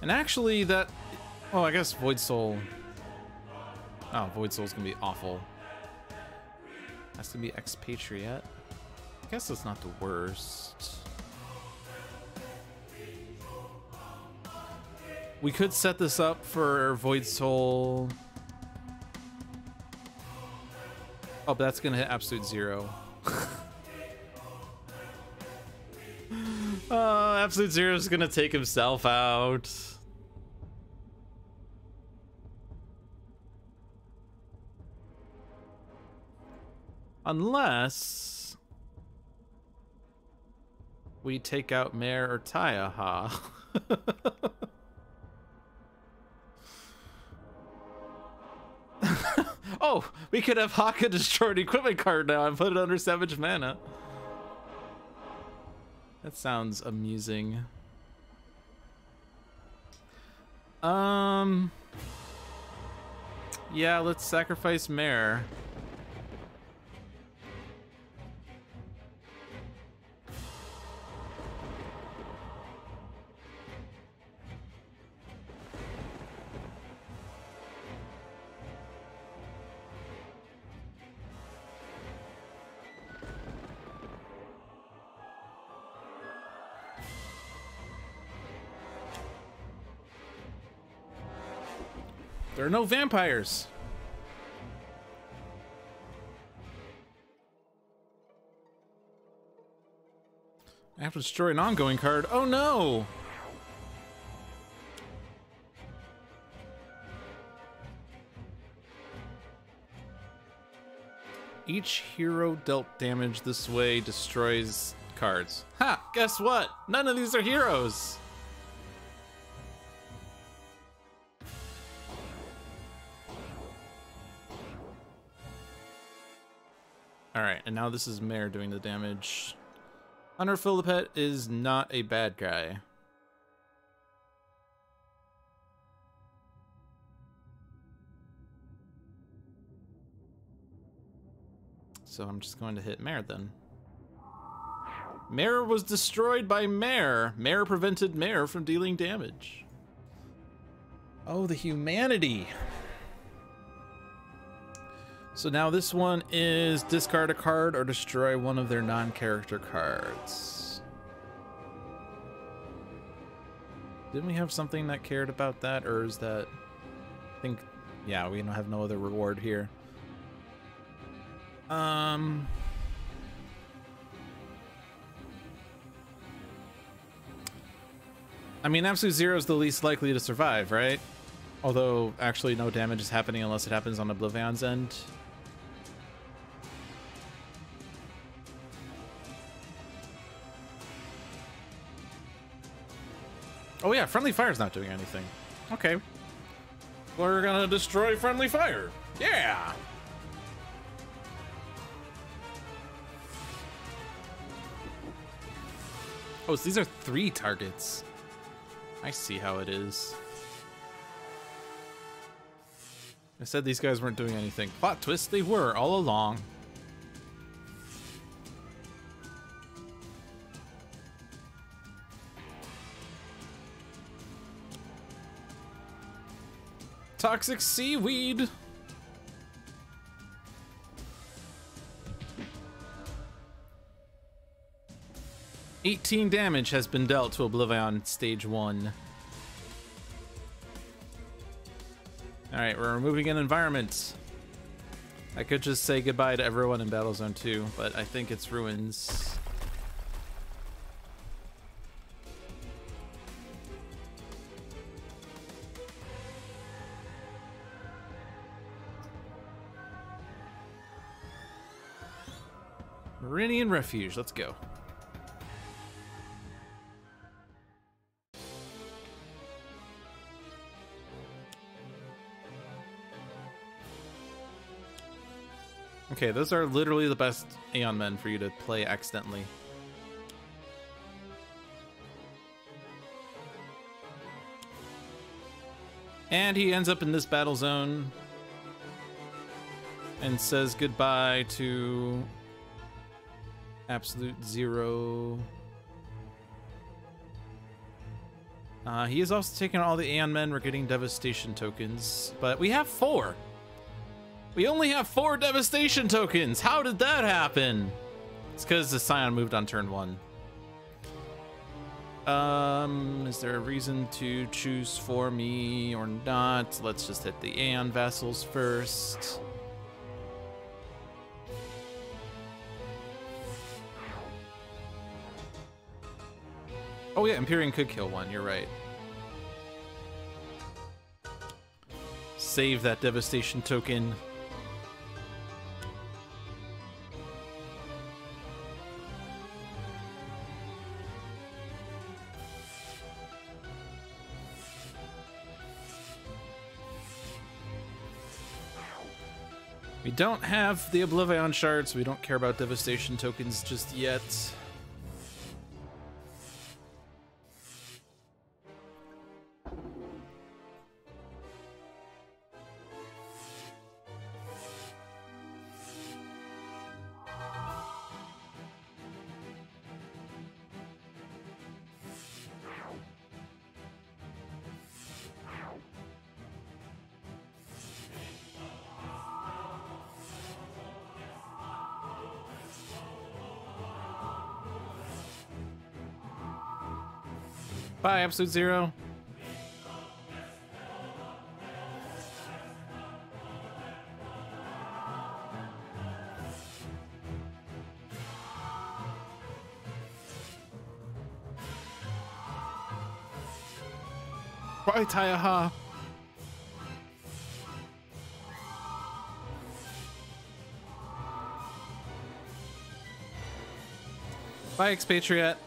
And actually that, oh, I guess Void Soul. Oh, Void Soul's gonna be awful. Has to be expatriette. I guess that's not the worst. We could set this up for Void Soul. Oh, but that's gonna hit absolute zero. uh, absolute zero is gonna take himself out. Unless we take out Mare or Taiaha. oh, we could have Haka destroy an equipment card now and put it under Savage Mana. That sounds amusing. Um... Yeah, let's sacrifice Mare. There are no vampires. I have to destroy an ongoing card. Oh no! Each hero dealt damage this way destroys cards. Ha! Guess what? None of these are heroes! Alright, and now this is Mare doing the damage. Hunter Philippet is not a bad guy. So I'm just going to hit Mare then. Mare was destroyed by Mare. Mare prevented Mare from dealing damage. Oh, the humanity. So now this one is discard a card or destroy one of their non-character cards. Didn't we have something that cared about that, or is that... I think... Yeah, we don't have no other reward here. Um... I mean, Absolute Zero is the least likely to survive, right? Although, actually, no damage is happening unless it happens on OblivAeon's end. Oh yeah, friendly fire's not doing anything. Okay. We're gonna destroy friendly fire. Yeah! Oh, so these are three targets. I see how it is. I said these guys weren't doing anything. Plot twist, they were all along. Toxic seaweed. Eighteen damage has been dealt to OblivAeon stage one. All right, we're removing an environment. I could just say goodbye to everyone in Battlezone 2, but I think it's ruins. Maerynian Refuge, let's go. Okay, those are literally the best Aeon Men for you to play accidentally. And he ends up in this battle zone and says goodbye to Absolute Zero. Uh, he is also taking all the Aeon Men. We're getting Devastation tokens, but we have four. We only have four Devastation tokens. How did that happen? It's because the Scion moved on turn one. Um, is there a reason to choose for me or not? Let's just hit the Aeon Vassals first. Oh yeah, Empyrean could kill one, you're right. Save that devastation token. We don't have the OblivAeon shards, we don't care about devastation tokens just yet. Bye, Absolute Zero. Bye, Taiaha. Bye, expatriette.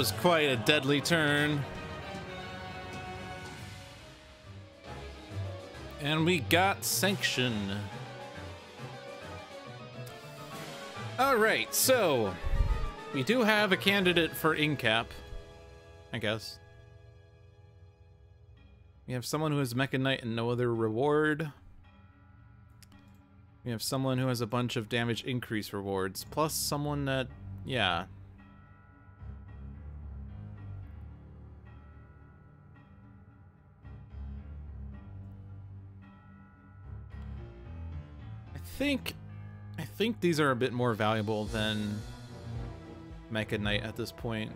Was quite a deadly turn. And we got sanction. All right, so we do have a candidate for incap, I guess. We have someone who has Mekk-A-Knight and no other reward. We have someone who has a bunch of damage increase rewards, plus someone that, yeah. Think these are a bit more valuable than Mekk-A-Knight at this point.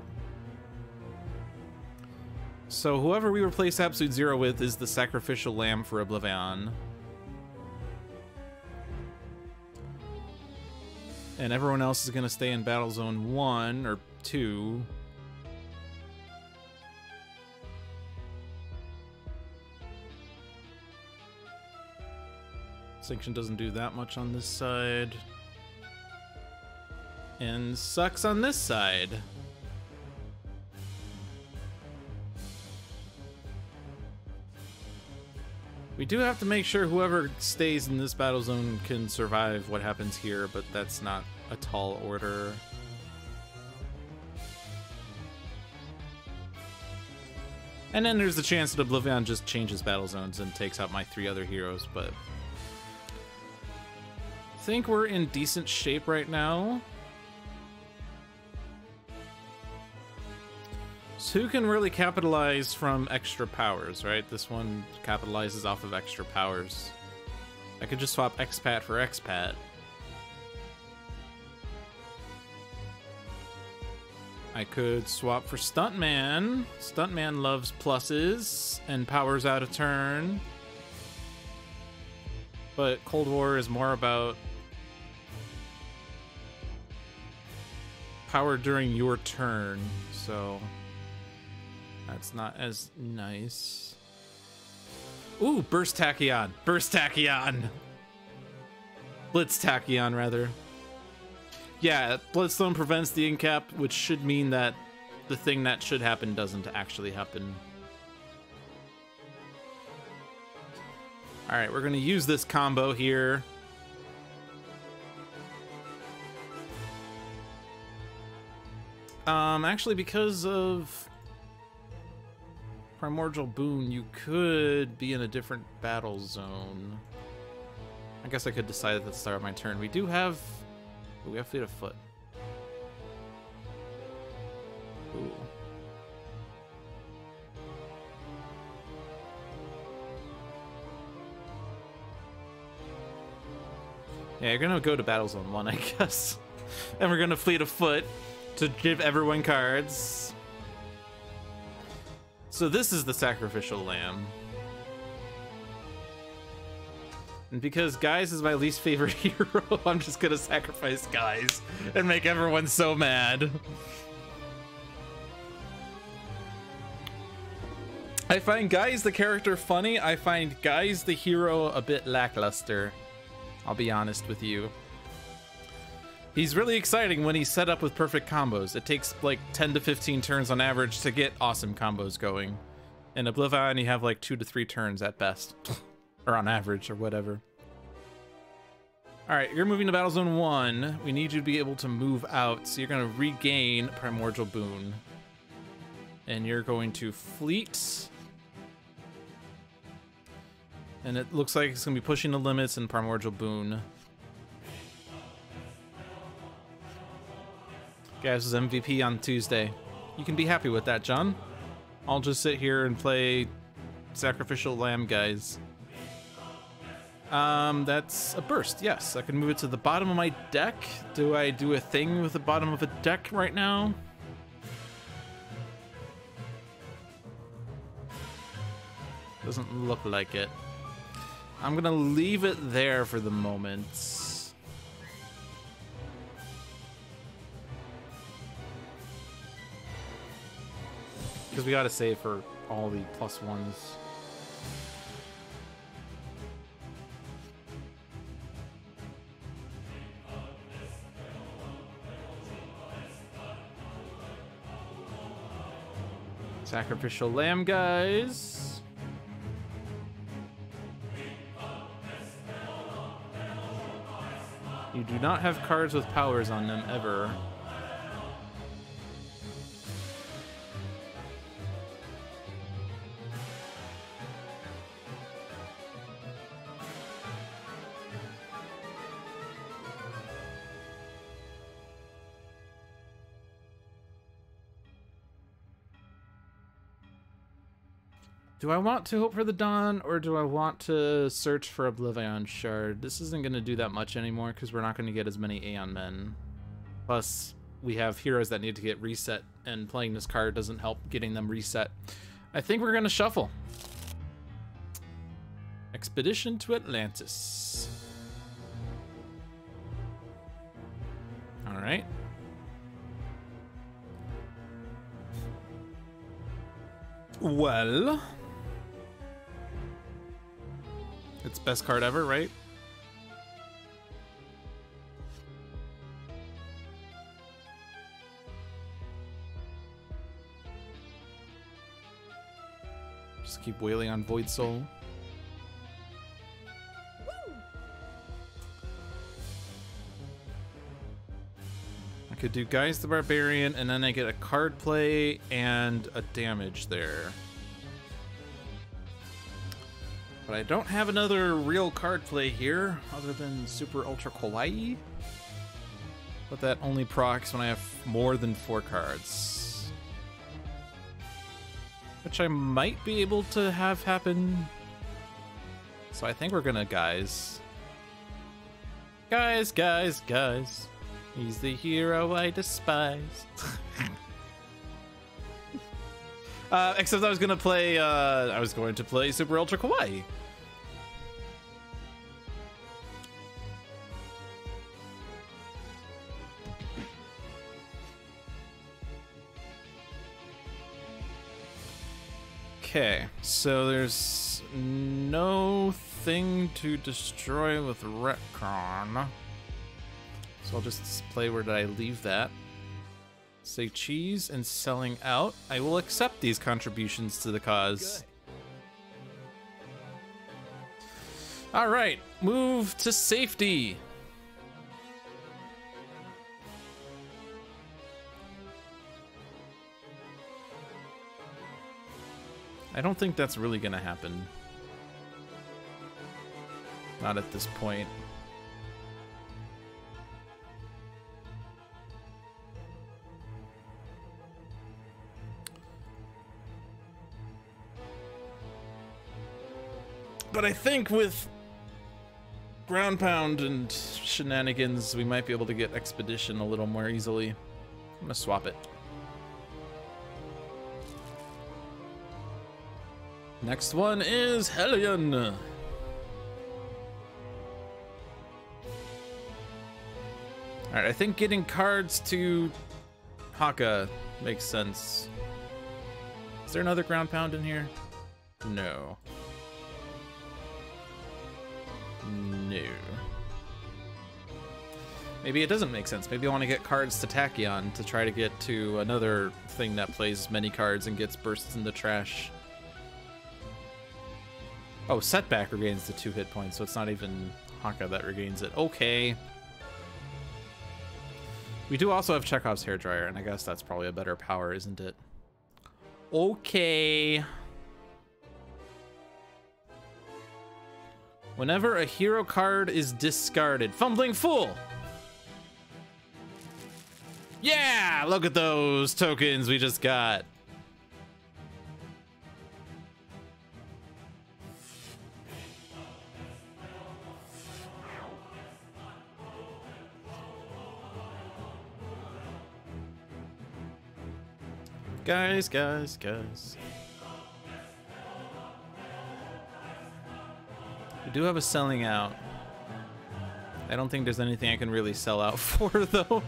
So whoever we replace Absolute Zero with is the Sacrificial Lamb for OblivAeon. And everyone else is going to stay in Battle Zone 1 or 2. Sanction doesn't do that much on this side. And sucks on this side. We do have to make sure whoever stays in this battle zone can survive what happens here, but that's not a tall order. And then there's the chance that OblivAeon just changes battle zones and takes out my three other heroes, but... Think we're in decent shape right now. So who can really capitalize from extra powers, right? This one capitalizes off of extra powers. I could just swap expat for expat. I could swap for Stuntman. Stuntman loves pluses and powers out a turn. But Cold War is more about power during your turn, so that's not as nice. Ooh, Burst Tachyon. Burst Tachyon. Blitz Tachyon, rather. Yeah, Bloodstone prevents the incap, which should mean that the thing that should happen doesn't actually happen. Alright, we're going to use this combo here. Um, actually, because of Primordial Boon, you could be in a different battle zone. I guess I could decide at the start of my turn. We do have... we have Fleet of Foot. Ooh. Yeah, you're gonna go to Battle Zone 1, I guess. and we're gonna Fleet of Foot to give everyone cards. So this is the sacrificial lamb. And because Guise is my least favorite hero, I'm just gonna sacrifice Guise and make everyone so mad. I find Guise the character funny. I find Guise the hero a bit lackluster. I'll be honest with you. He's really exciting when he's set up with perfect combos. It takes like 10 to 15 turns on average to get awesome combos going. In OblivAeon, you have like two to three turns at best. or on average, or whatever. Alright, you're moving to Battle Zone 1. We need you to be able to move out, so you're going to regain Primordial Boon. And you're going to Fleet. And it looks like it's going to be pushing the limits in Primordial Boon. Guise was MVP on Tuesday. You can be happy with that, John. I'll just sit here and play Sacrificial Lamb Guise. Um, that's a burst, yes. I can move it to the bottom of my deck. Do I do a thing with the bottom of a deck right now? Doesn't look like it. I'm gonna leave it there for the moment. Because we got to save for all the plus ones. Sacrificial lamb, Guise. You do not have cards with powers on them ever. Do I want to hope for the dawn or do I want to search for OblivAeon Shard? This isn't going to do that much anymore because we're not going to get as many Aeon Men. Plus, we have heroes that need to get reset, and playing this card doesn't help getting them reset. I think we're going to shuffle. Expedition to Atlantis. All right. Well... It's best card ever, right? Just keep wailing on Void Soul. I could do Guise the Barbarian, and then I get a card play and a damage there. But I don't have another real card play here, other than Super Ultra Kawaii. But that only procs when I have more than four cards. Which I might be able to have happen. So I think we're gonna Guise. Guise, Guise, Guise. He's the hero I despise. Uh, except I was gonna play. Uh, I was going to play Super Ultra Kawaii. Okay, so there's no thing to destroy with retcon. So I'll just play where did I leave that. Say cheese and selling out. I will accept these contributions to the cause. All right, move to safety. I don't think that's really gonna happen. Not at this point. But I think with ground pound and shenanigans, we might be able to get expedition a little more easily. I'm gonna swap it. Next one is Hellion. Alright, I think getting cards to Haka makes sense. Is there another ground pound in here? No. No. Maybe it doesn't make sense. Maybe I want to get cards to Tachyon to try to get to another thing that plays many cards and gets bursts in the trash. Oh, setback regains the two hit points, so it's not even Haka that regains it. Okay. We do also have Chekhov's hairdryer, and I guess that's probably a better power, isn't it? Okay. Whenever a hero card is discarded, Fumbling Fool! Yeah! Look at those tokens we just got. Guys, guys, guys. We do have a selling out. I don't think there's anything I can really sell out for, though.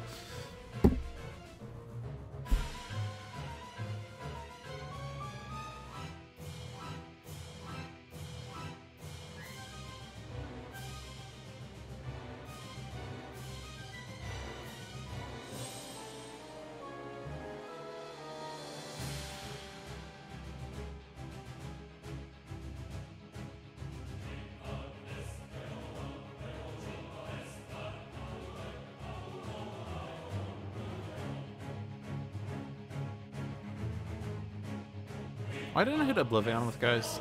Why didn't I hit OblivAeon with Guise?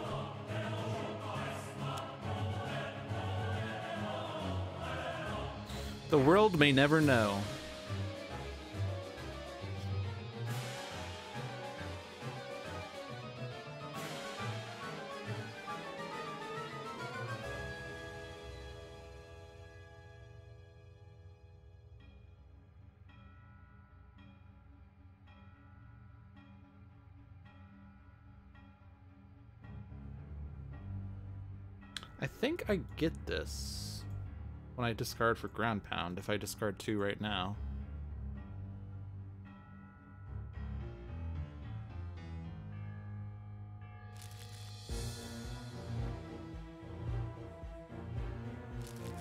The world may never know. I think I get this when I discard for ground pound, if I discard two right now.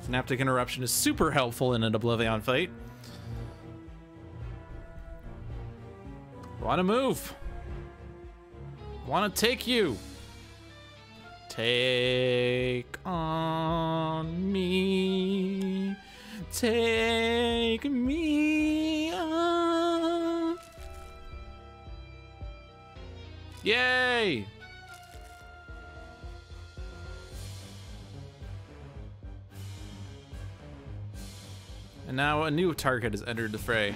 Synaptic interruption is super helpful in an OblivAeon fight. Wanna move? Wanna take you? Take on me, take me on. Yay! And now a new target has entered the fray.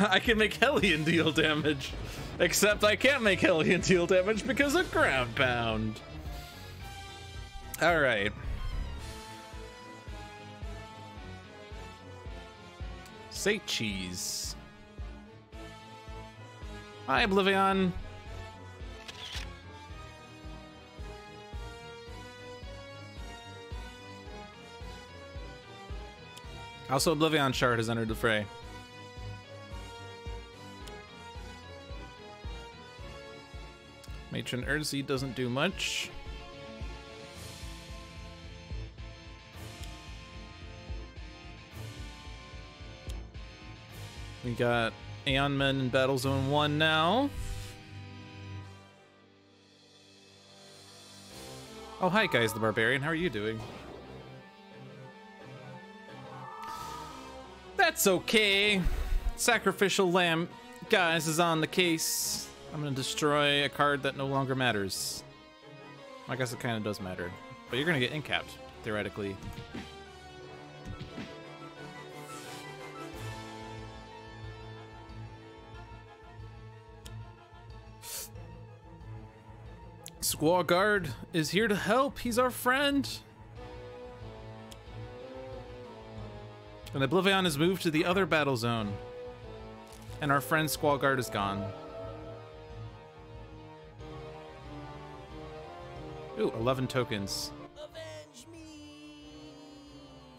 I can make Hellion deal damage. Except I can't make Hellion deal damage because of ground pound. Alright. Say cheese. Hi, OblivAeon. Also, OblivAeon Shard has entered the fray. Matron Urzi doesn't do much. We got Aeon Men in Battle Zone 1 now. Oh, hi, Guise, the Barbarian. How are you doing? That's okay. Sacrificial Lamb, Guise, is on the case. I'm gonna destroy a card that no longer matters. I guess it kind of does matter. But you're gonna get incapped, theoretically. Squaw Guard is here to help. He's our friend. And OblivAeon has moved to the other battle zone. And our friend Squaw Guard is gone. Ooh, 11 tokens.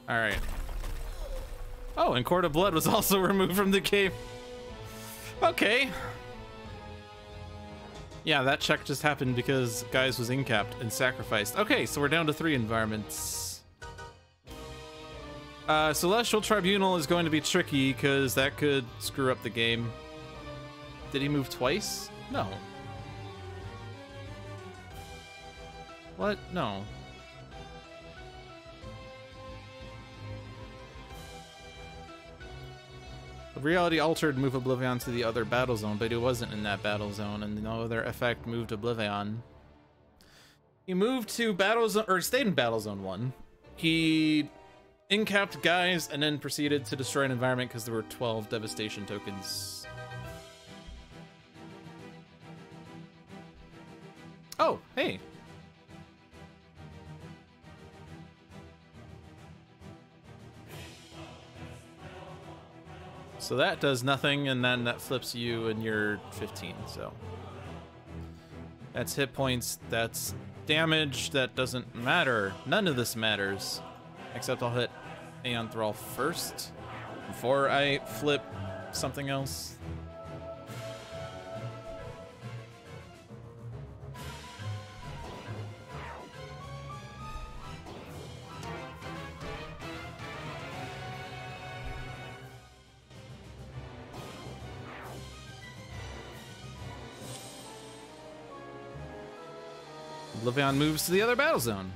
Alright. Oh, and Court of Blood was also removed from the game. Okay. Yeah, that check just happened because Guise was incapped and sacrificed. Okay, so we're down to three environments. Uh, Celestial Tribunal is going to be tricky because that could screw up the game. Did he move twice? No. What? No. Reality altered move OblivAeon to the other battle zone, but it wasn't in that battle zone, and no other effect moved OblivAeon. He moved to battle zone, or stayed in battle zone one. He incapped Guise and then proceeded to destroy an environment because there were 12 devastation tokens. Oh, hey, So that does nothing, and then that flips you, and you're 15, so. That's hit points, that's damage, that doesn't matter. None of this matters. Except I'll hit Aeon Thrall first, before I flip something else. Moves to the other battle zone.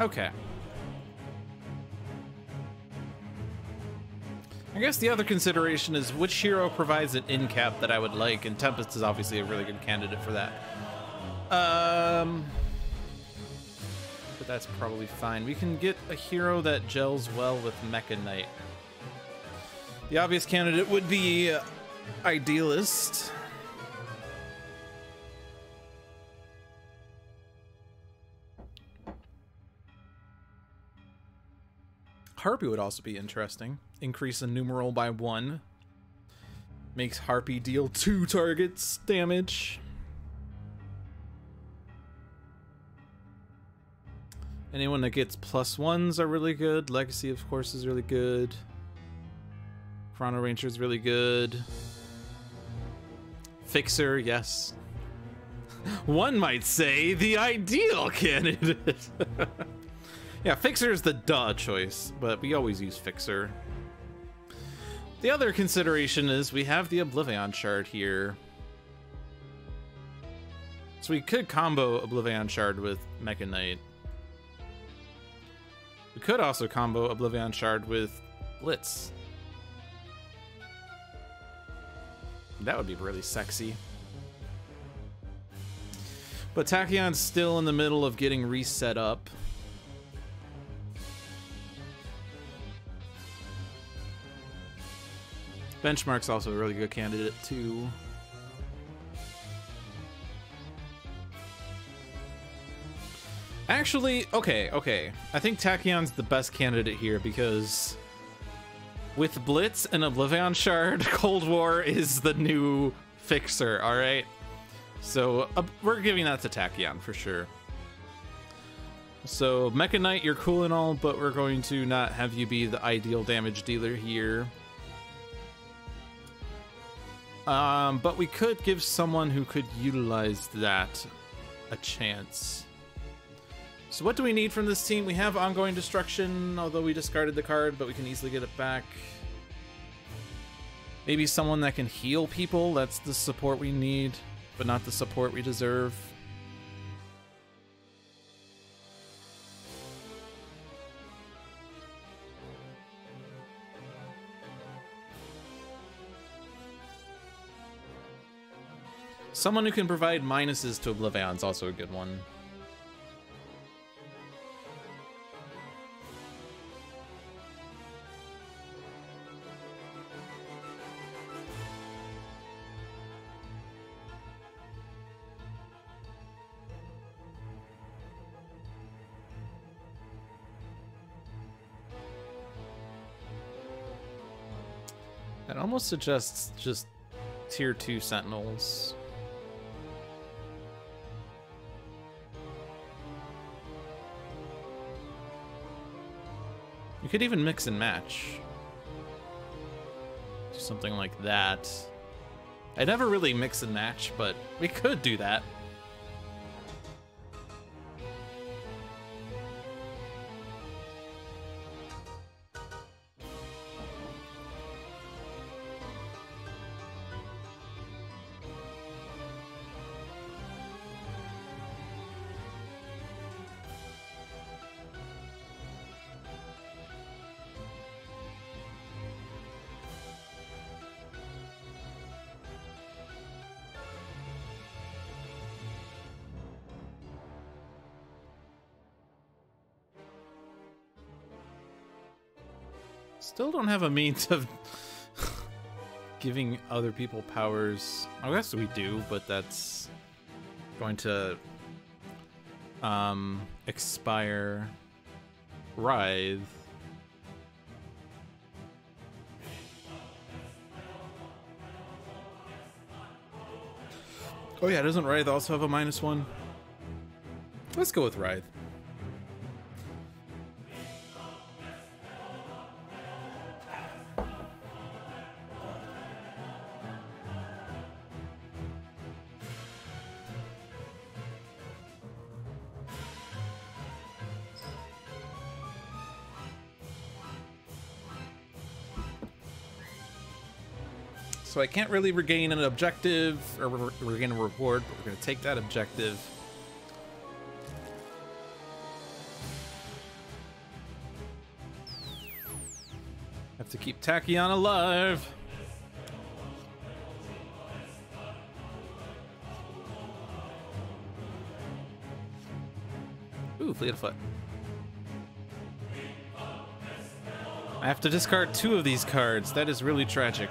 Okay. I guess the other consideration is which hero provides an in cap that I would like, and Tempest is obviously a really good candidate for that. Um, that's probably fine. We can get a hero that gels well with Mekk-A-Knight. The obvious candidate would be uh, Idealist. Harpy would also be interesting. Increase the numeral by one. Makes Harpy deal two targets damage. Anyone that gets plus ones are really good. Legacy, of course, is really good. Chrono Ranger is really good. Fixer, yes. One might say the ideal candidate. Yeah, Fixer is the duh choice, but we always use Fixer. The other consideration is we have the OblivAeon Shard here. So we could combo OblivAeon Shard with Mekk-A-Knight. We could also combo OblivAeon Shard with Blitz. That would be really sexy. But Tachyon's still in the middle of getting reset up. Benchmark's also a really good candidate too. Actually, okay, okay. I think Tachyon's the best candidate here because with Blitz and OblivAeon Shard, Cold War is the new fixer, alright? So uh, we're giving that to Tachyon for sure. So Mekk-A-Knight, you're cool and all, but we're going to not have you be the ideal damage dealer here. Um, but we could give someone who could utilize that a chance. So what do we need from this team? We have ongoing destruction, although we discarded the card, but we can easily get it back. Maybe someone that can heal people. That's the support we need, but not the support we deserve. Someone who can provide minuses to OblivAeon is also a good one. That almost suggests just tier 2 sentinels. You could even mix and match. Do something like that. I never really mix and match, but we could do that. Still don't have a means of giving other people powers. I guess we do, but that's going to um, expire Writhe. Oh yeah, doesn't Writhe also have a minus one? Let's go with Writhe. can't really regain an objective or re regain a reward, but we're gonna take that objective. Have to keep Tachyon alive. Ooh, Fleet of Foot. I have to discard two of these cards. That is really tragic.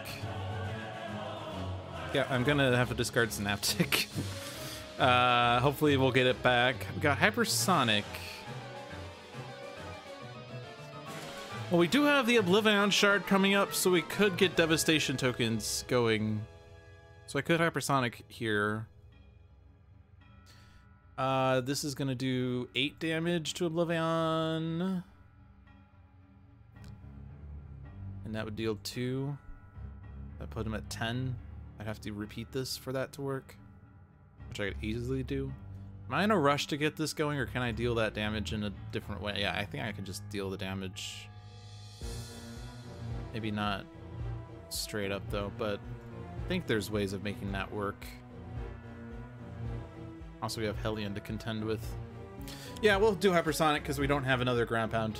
Yeah, I'm gonna have to discard Synaptic. uh, hopefully we'll get it back. We got Hypersonic. Well, we do have the OblivAeon Shard coming up, so we could get Devastation tokens going. So I could Hypersonic here. Uh, this is gonna do 8 damage to OblivAeon. And that would deal 2. That put him at 10. I'd have to repeat this for that to work. Which I could easily do. Am I in a rush to get this going, or can I deal that damage in a different way? Yeah, I think I can just deal the damage. Maybe not straight up, though, but I think there's ways of making that work. Also, we have Hellion to contend with. Yeah, we'll do Hypersonic because we don't have another Ground Pound.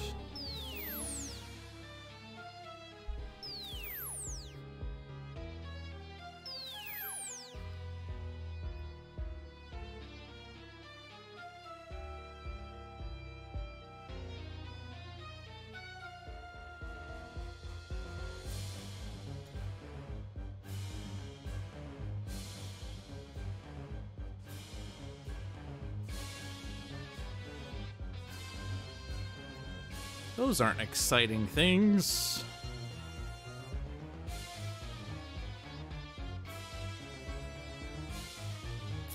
Those aren't exciting things.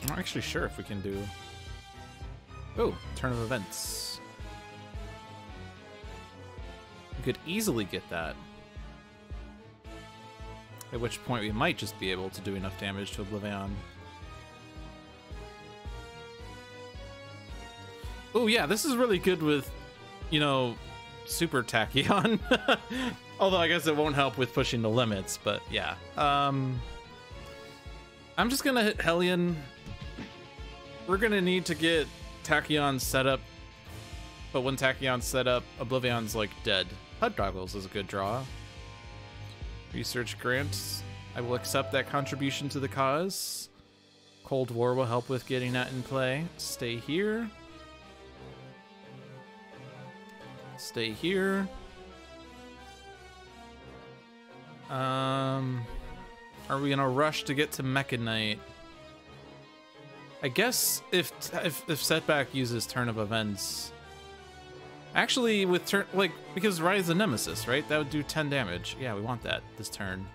I'm not actually sure if we can do... Oh, turn of events. We could easily get that. At which point we might just be able to do enough damage to OblivAeon. Oh yeah, this is really good with, you know, super tachyon. Although I guess it won't help with pushing the limits, but yeah. Um, I'm just gonna hit Hellion. We're gonna need to get Tachyon set up, but when Tachyon's set up, OblivAeon's like dead. HUD goggles is a good draw. Research grants. I will accept that contribution to the cause. Cold War will help with getting that in play. Stay here. Stay here. Um, are we gonna rush to get to Mekk-A-Knight? I guess if, if if setback uses turn of events, actually with turn like because Rise the Nemesis, right? That would do 10 damage. Yeah, we want that this turn.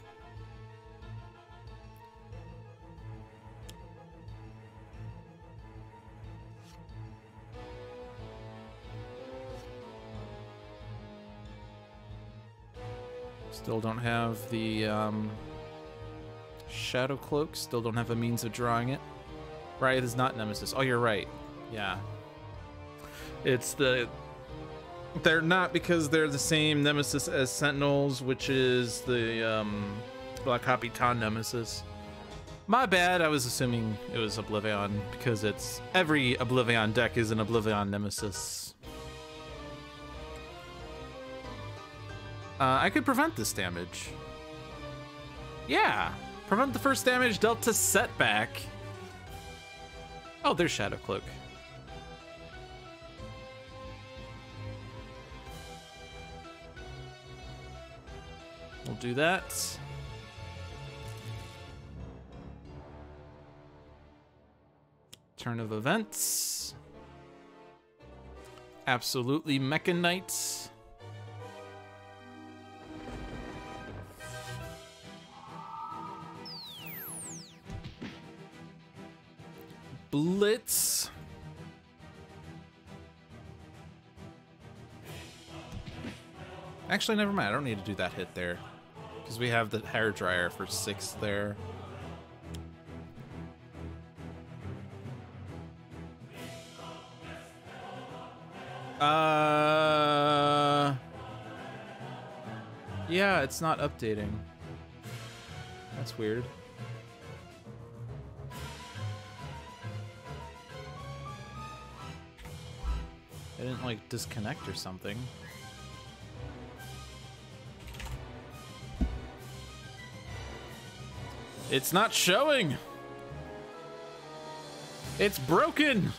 Still don't have the um, Shadow Cloak. Still don't have a means of drawing it. Right, it is not Nemesis. Oh, you're right. Yeah. It's the... They're not because they're the same Nemesis as Sentinels, which is the um, La Capitan Nemesis. My bad, I was assuming it was OblivAeon, because it's... Every OblivAeon deck is an OblivAeon Nemesis. Uh, I could prevent this damage. Yeah, prevent the first damage dealt to setback. Oh, there's Shadow Cloak. We'll do that. Turn of events. Absolutely Mekk-A-Knight. Blitz. Actually, never mind. I don't need to do that hit there. Because we have the hair dryer for six there. Uh... Yeah, it's not updating. That's weird. I didn't like disconnect or something. It's not showing! It's broken!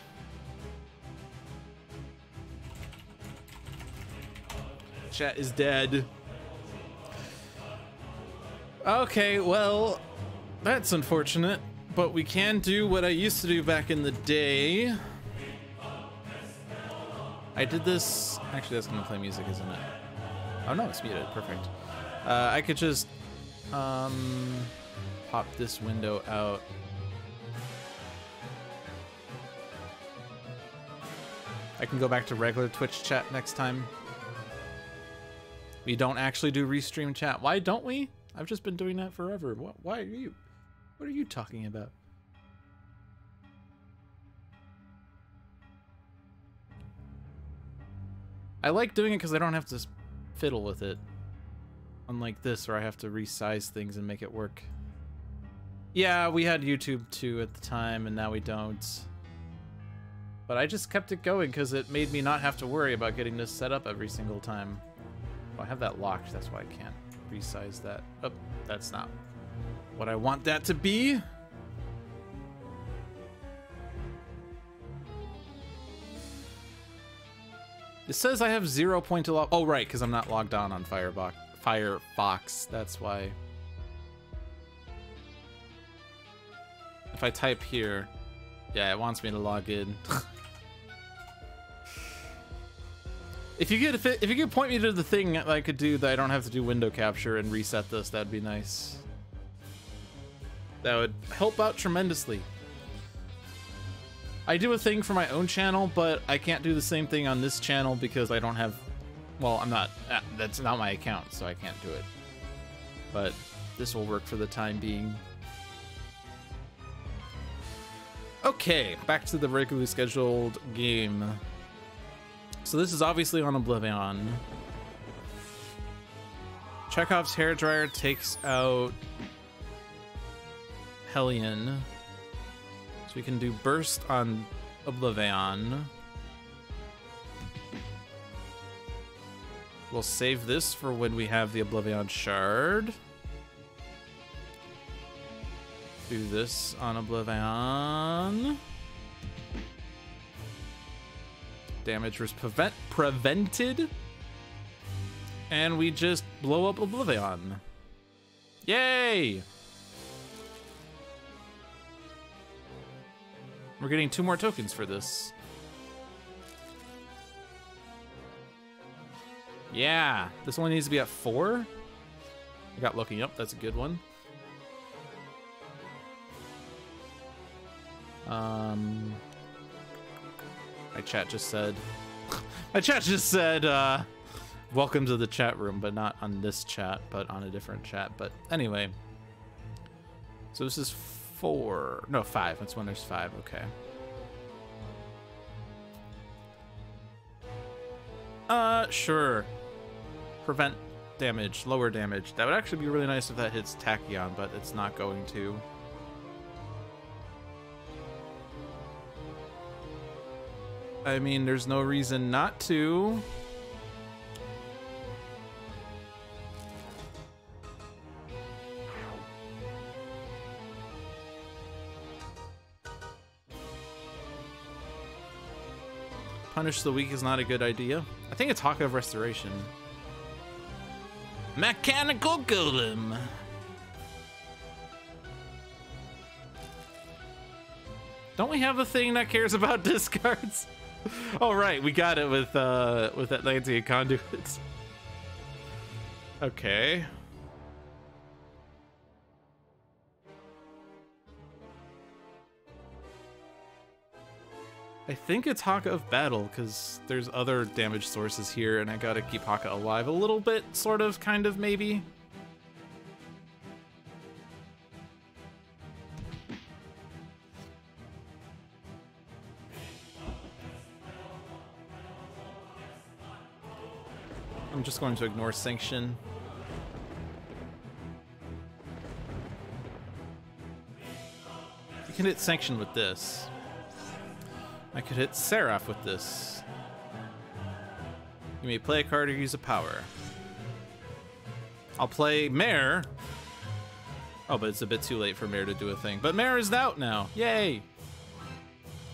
Chat is dead. Okay, well, that's unfortunate, but we can do what I used to do back in the day. I did this, actually that's gonna play music, isn't it? Oh no, it's muted, perfect. Uh, I could just um, pop this window out. I can go back to regular Twitch chat next time. We don't actually do restream chat. Why don't we? I've just been doing that forever. What, why are you? What are you talking about? I like doing it because I don't have to fiddle with it. Unlike this, where I have to resize things and make it work. Yeah, we had YouTube too at the time, and now we don't. But I just kept it going because it made me not have to worry about getting this set up every single time. Oh, I have that locked, that's why I can't resize that. Oh, that's not what I want that to be. It says I have zero point to log. Oh, right, because I'm not logged on on Firebox. Firefox. That's why. If I type here, yeah, it wants me to log in. if you could, if, if you could point me to the thing that I could do that I don't have to do window capture and reset this, that'd be nice. That would help out tremendously. I do a thing for my own channel, but I can't do the same thing on this channel because I don't have... Well, I'm not... Uh, that's not my account, so I can't do it. But this will work for the time being. Okay, back to the regularly scheduled game. So this is obviously on OblivAeon. Chekhov's hairdryer takes out Hellion. So we can do Burst on OblivAeon. We'll save this for when we have the OblivAeon Shard. Do this on OblivAeon. Damage was prevent prevented. And we just blow up OblivAeon. Yay! We're getting two more tokens for this. Yeah, this only needs to be at four. I got looking up, that's a good one. Um, my chat just said, my chat just said, uh, welcome to the chat room, but not on this chat, but on a different chat. But anyway, so this is four. No, five. That's when there's five. Okay. Uh, sure. Prevent damage, lower damage. That would actually be really nice if that hits Tachyon, but it's not going to. I mean, there's no reason not to. Punish the weak is not a good idea. I think it's Haka of Restoration. Mechanical Golem. Don't we have a thing that cares about discards? oh right, we got it with uh with Atlantean conduits. okay. I think it's Haka of Battle, because there's other damage sources here, and I gotta keep Haka alive a little bit, sort of, kind of, maybe. I'm just going to ignore Sanction. You can hit Sanction with this. I could hit Seraph with this. You may play a card or use a power. I'll play Mare. Oh, but it's a bit too late for Mare to do a thing. But Mare is out now. Yay!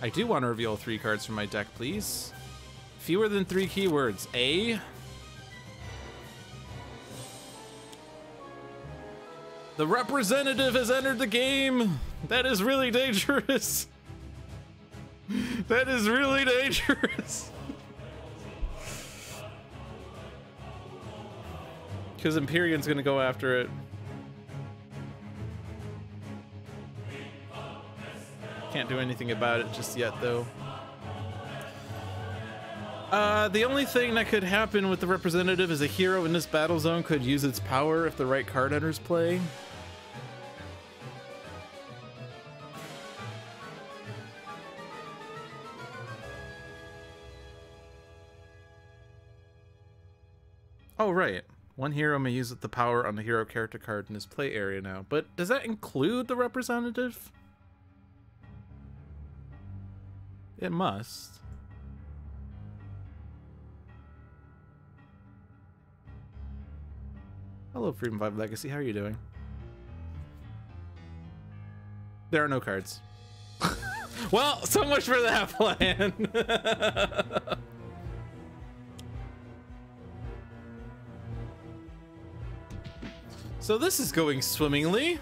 I do want to reveal three cards from my deck, please. Fewer than three keywords. A. The representative has entered the game. That is really dangerous. That is really dangerous. Because Empyreon's gonna go after it. Can't do anything about it just yet, though. Uh, the only thing that could happen with the representative is a hero in this battle zone could use its power if the right card enters play. Oh, right. One hero may use the power on the hero character card in his play area now. But does that include the representative? It must. Hello, Freedom 5 Legacy. How are you doing? There are no cards. well, so much for that plan. So this is going swimmingly.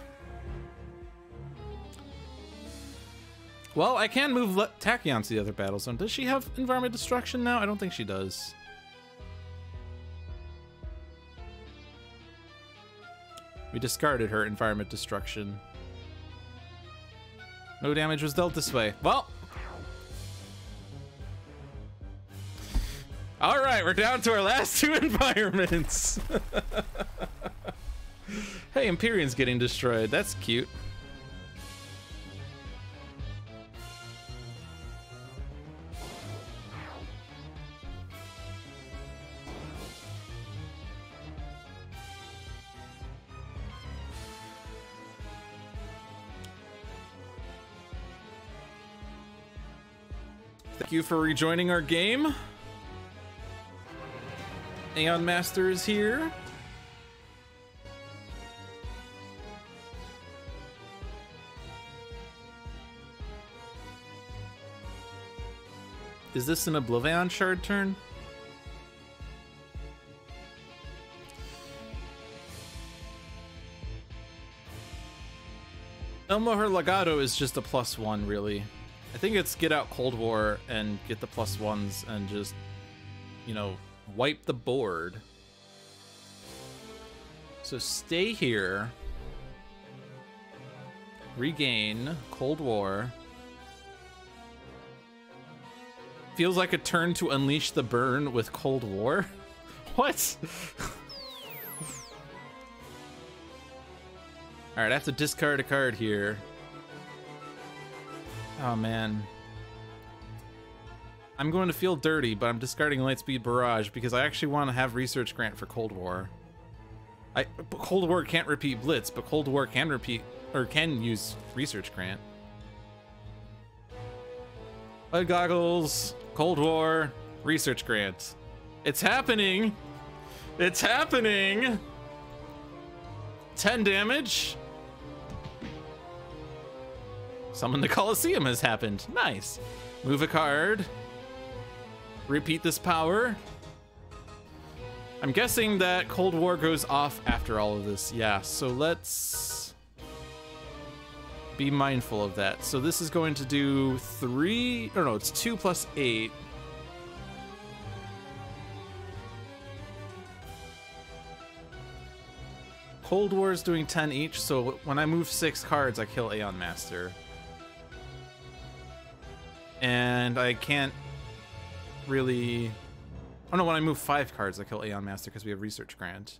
Well, I can move Le Tachyon to the other battle zone. Does she have environment destruction now? I don't think she does. We discarded her environment destruction. No damage was dealt this way. Well. All right, we're down to our last two environments. Hey, Empyreon's getting destroyed. That's cute. Thank you for rejoining our game. Aeon Master is here. Is this an Oblivion Shard turn? El Legato is just a plus one, really. I think it's get out Cold War and get the plus ones and just, you know, wipe the board. So stay here. Regain Cold War. Feels like a turn to unleash the burn with Cold War? what? Alright, I have to discard a card here. Oh man. I'm going to feel dirty, but I'm discarding Lightspeed Barrage because I actually want to have Research Grant for Cold War. I Cold War can't repeat Blitz, but Cold War can repeat or can use Research Grant. Blood Goggles. Cold War research grant. It's happening. It's happening. 10 damage. Summon the Coliseum has happened. Nice. Move a card. Repeat this power. I'm guessing that Cold War goes off after all of this. Yeah, so let's be mindful of that. So this is going to do three, or no, it's two plus eight. Cold War is doing 10 each, so when I move six cards, I kill Aeon Master. And I can't really... Oh no, when I move five cards, I kill Aeon Master because we have Research Grant.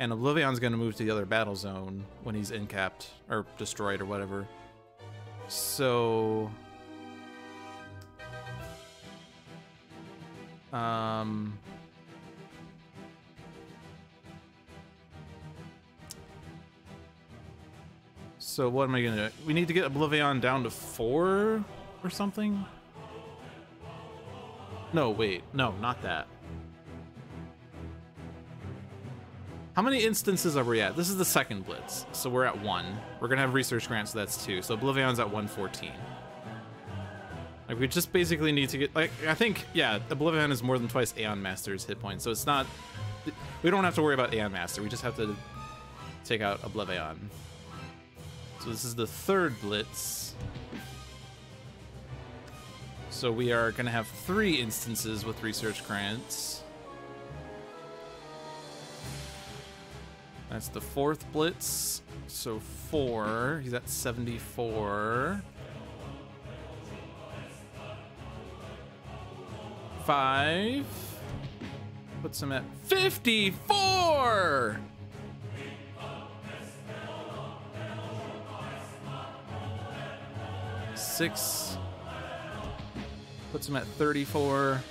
And OblivAeon's going to move to the other battle zone when he's incapped or destroyed or whatever. So... Um... So what am I gonna do? We need to get OblivAeon down to four or something? No, wait. No, not that. How many instances are we at? This is the second blitz, so we're at one. We're gonna have research grants, so that's two. So OblivAeon's at 114. Like we just basically need to get like I think yeah, OblivAeon is more than twice Aeon Master's hit points, so it's not we don't have to worry about Aeon Master. We just have to take out OblivAeon. So this is the third blitz. So we are gonna have three instances with research grants. That's the fourth blitz. So four. He's at 74. Five. Puts him at 54! Six. Puts him at 34.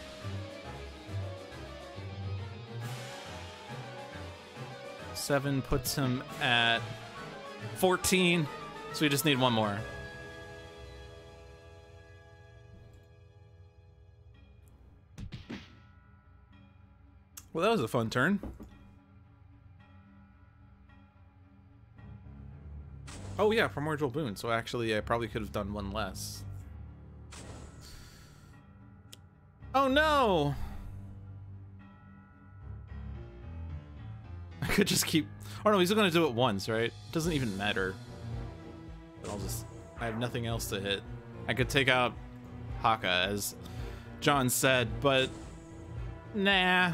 Seven puts him at 14. So we just need one more. Well, that was a fun turn. Oh yeah, primordial boon. So actually, I probably could have done one less. Oh no! I could just keep. Oh no, he's gonna do it once, right? It doesn't even matter. I'll just. I have nothing else to hit. I could take out Haka, as John said, but nah.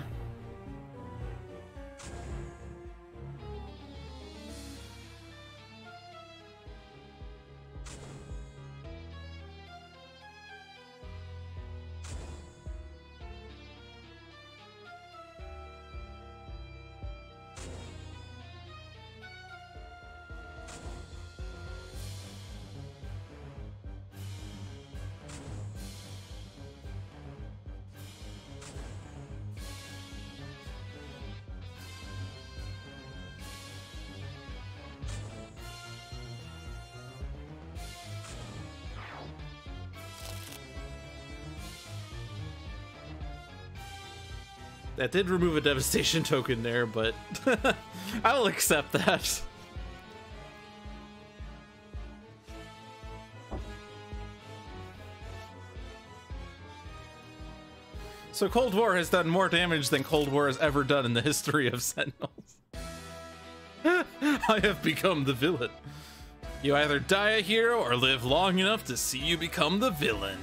That did remove a devastation token there, but I'll accept that. So Cold War has done more damage than Cold War has ever done in the history of Sentinels. I have become the villain. You either die a hero or live long enough to see you become the villain.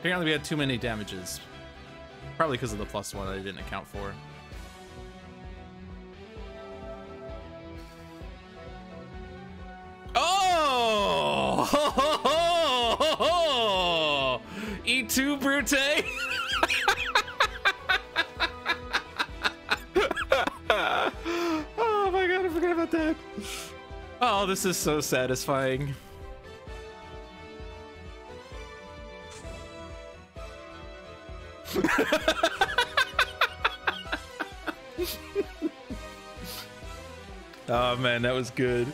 Apparently we had too many damages. Probably because of the plus one I didn't account for. Oh! E2 Brute! oh my god, I forgot about that. Oh, this is so satisfying. oh man, that was good.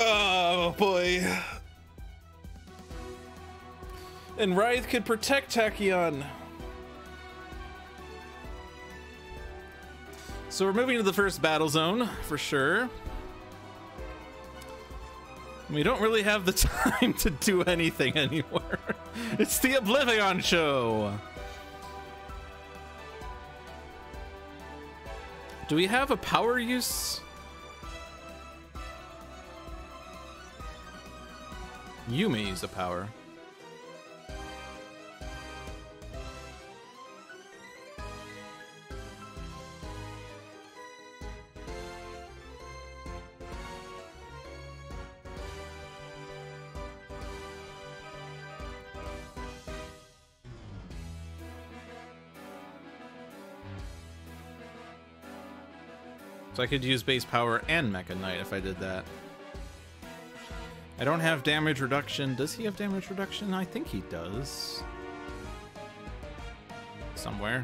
Oh boy. And Writhe could protect Tachyon. So we're moving to the first battle zone for sure. We don't really have the time to do anything anymore. It's the OblivAeon show. Do we have a power use? You may use a power. So I could use base power and Mekk-A-Knight if I did that. I don't have damage reduction. Does he have damage reduction? I think he does. Somewhere.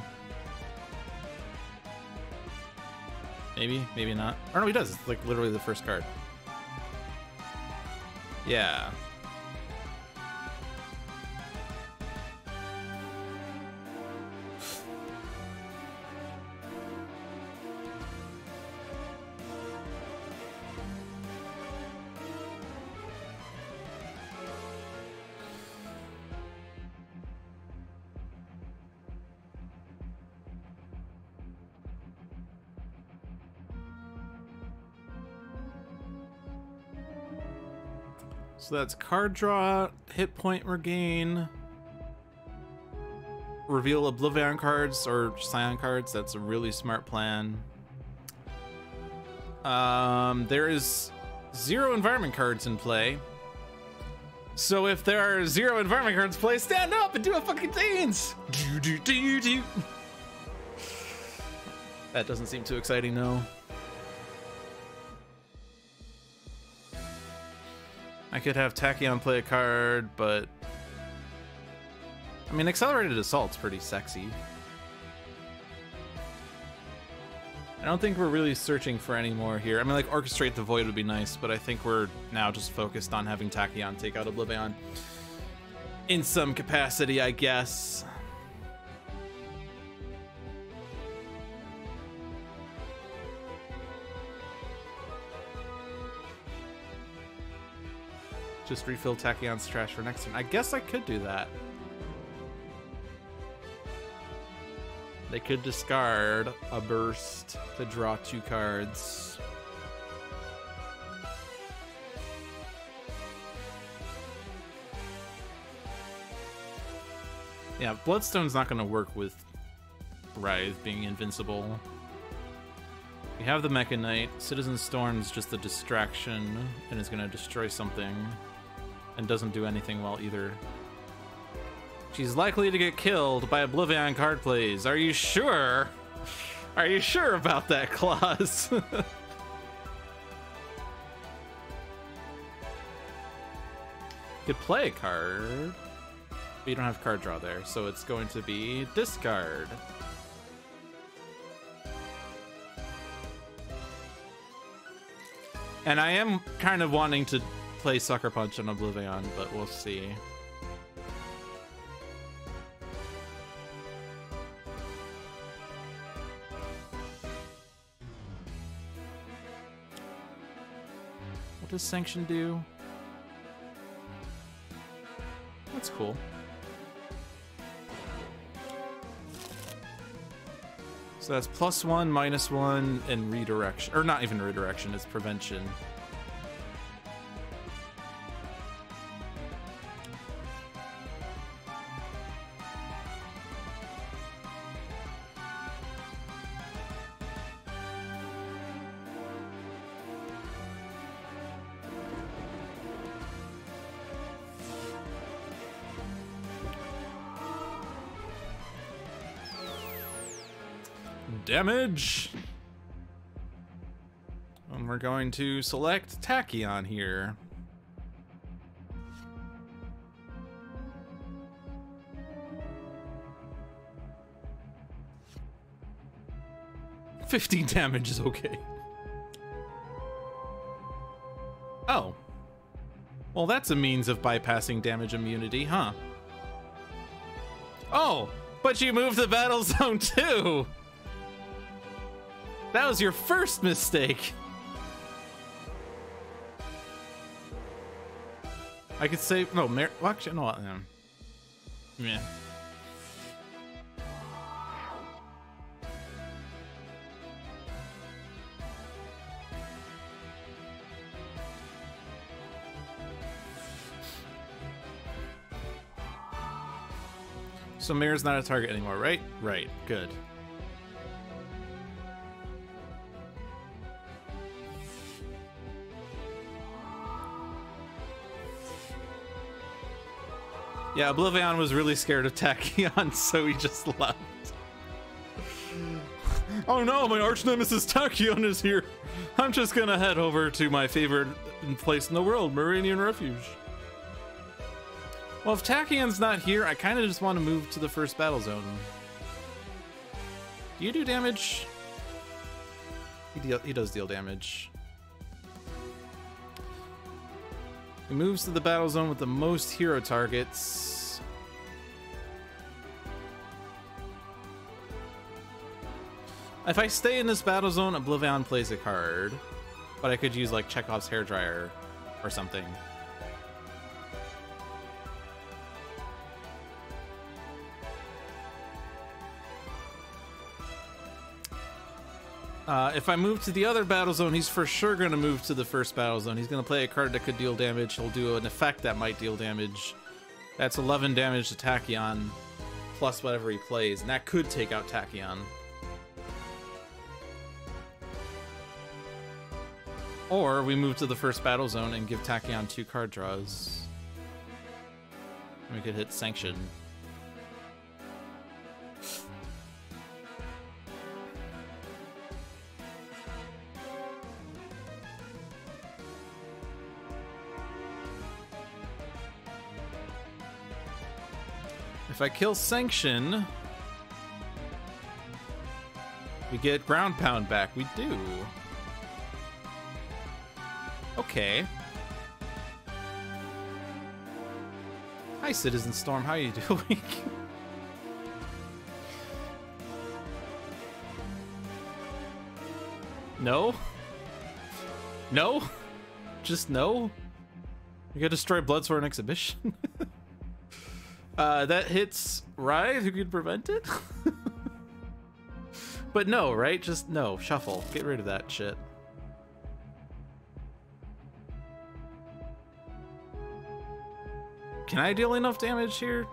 Maybe, maybe not. Or no, he does. It's like literally the first card. Yeah. So that's card draw, hit point regain, reveal OblivAeon cards or Scion cards. That's a really smart plan. Um, there is zero environment cards in play. So if there are zero environment cards in play, stand up and do a fucking dance. Do, do, do, do. That doesn't seem too exciting, no. I could have Tachyon play a card, but... I mean, Accelerated Assault's pretty sexy. I don't think we're really searching for any more here. I mean, like, Orchestrate the Void would be nice, but I think we're now just focused on having Tachyon take out OblivAeon. In some capacity, I guess. Just refill Tachyon's trash for next turn. I guess I could do that. They could discard a burst to draw two cards. Yeah, Bloodstone's not going to work with Writhe being invincible. We have the Mekk-A-Knight. Citizen Storm's just a distraction and is going to destroy something and doesn't do anything well either. She's likely to get killed by OblivAeon card plays. Are you sure? Are you sure about that clause? Could play a card. But you don't have card draw there, so it's going to be discard. And I am kind of wanting to play Sucker Punch on OblivAeon, but we'll see. What does Sanction do? That's cool. So that's plus one, minus one, and redirection. Or not even redirection, it's prevention. Damage. And we're going to select Tachyon here. Fifteen damage is okay. Oh. Well, that's a means of bypassing damage immunity, huh? Oh, but you moved the battle zone too! That was your first mistake. I could say no. Mer well, actually, no. Um, yeah. So Mare's not a target anymore, right? Right. Good. Yeah, OblivAeon was really scared of Tachyon, so he just left. oh no, my arch nemesis Tachyon is here. I'm just gonna head over to my favorite place in the world, Maerynian Refuge. Well, if Tachyon's not here, I kind of just want to move to the first battle zone. Do you do damage? He, deal he does deal damage. He moves to the battle zone with the most hero targets. If I stay in this battle zone, OblivAeon plays a card. But I could use like Chekhov's hairdryer or something. Uh, if I move to the other battle zone, he's for sure going to move to the first battle zone. He's going to play a card that could deal damage. He'll do an effect that might deal damage. That's 11 damage to Tachyon, plus whatever he plays, and that could take out Tachyon. Or we move to the first battle zone and give Tachyon two card draws. We could hit Sanction. If I kill Sanction, we get Ground Pound back. We do. Okay. Hi, Citizen Storm. How are you doing? no? No? Just no? You gotta destroy Bloodsworn Exhibition? uh, that hits Writhe, who could prevent it? but no, right? Just no. Shuffle. Get rid of that shit. Can I deal enough damage here?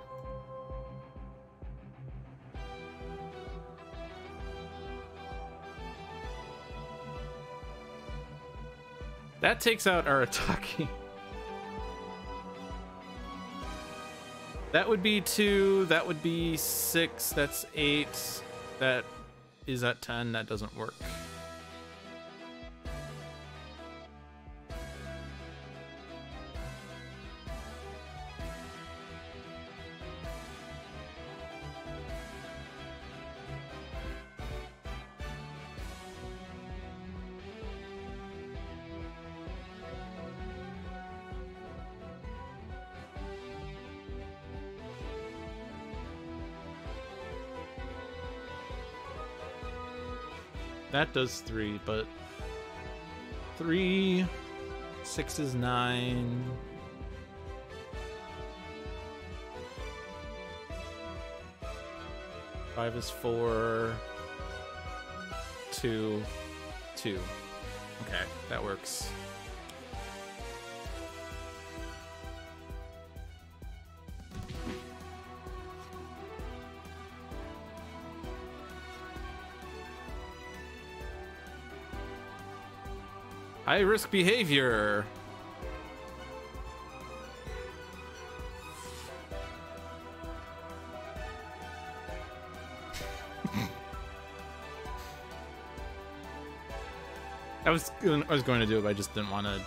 That takes out Arataki. That would be two, that would be six, that's eight, that is at 10, that doesn't work. That does three, but three, six is nine. Five is four. Two, two. Okay, that works. High risk behavior. I was I was going to do it, but I just didn't want to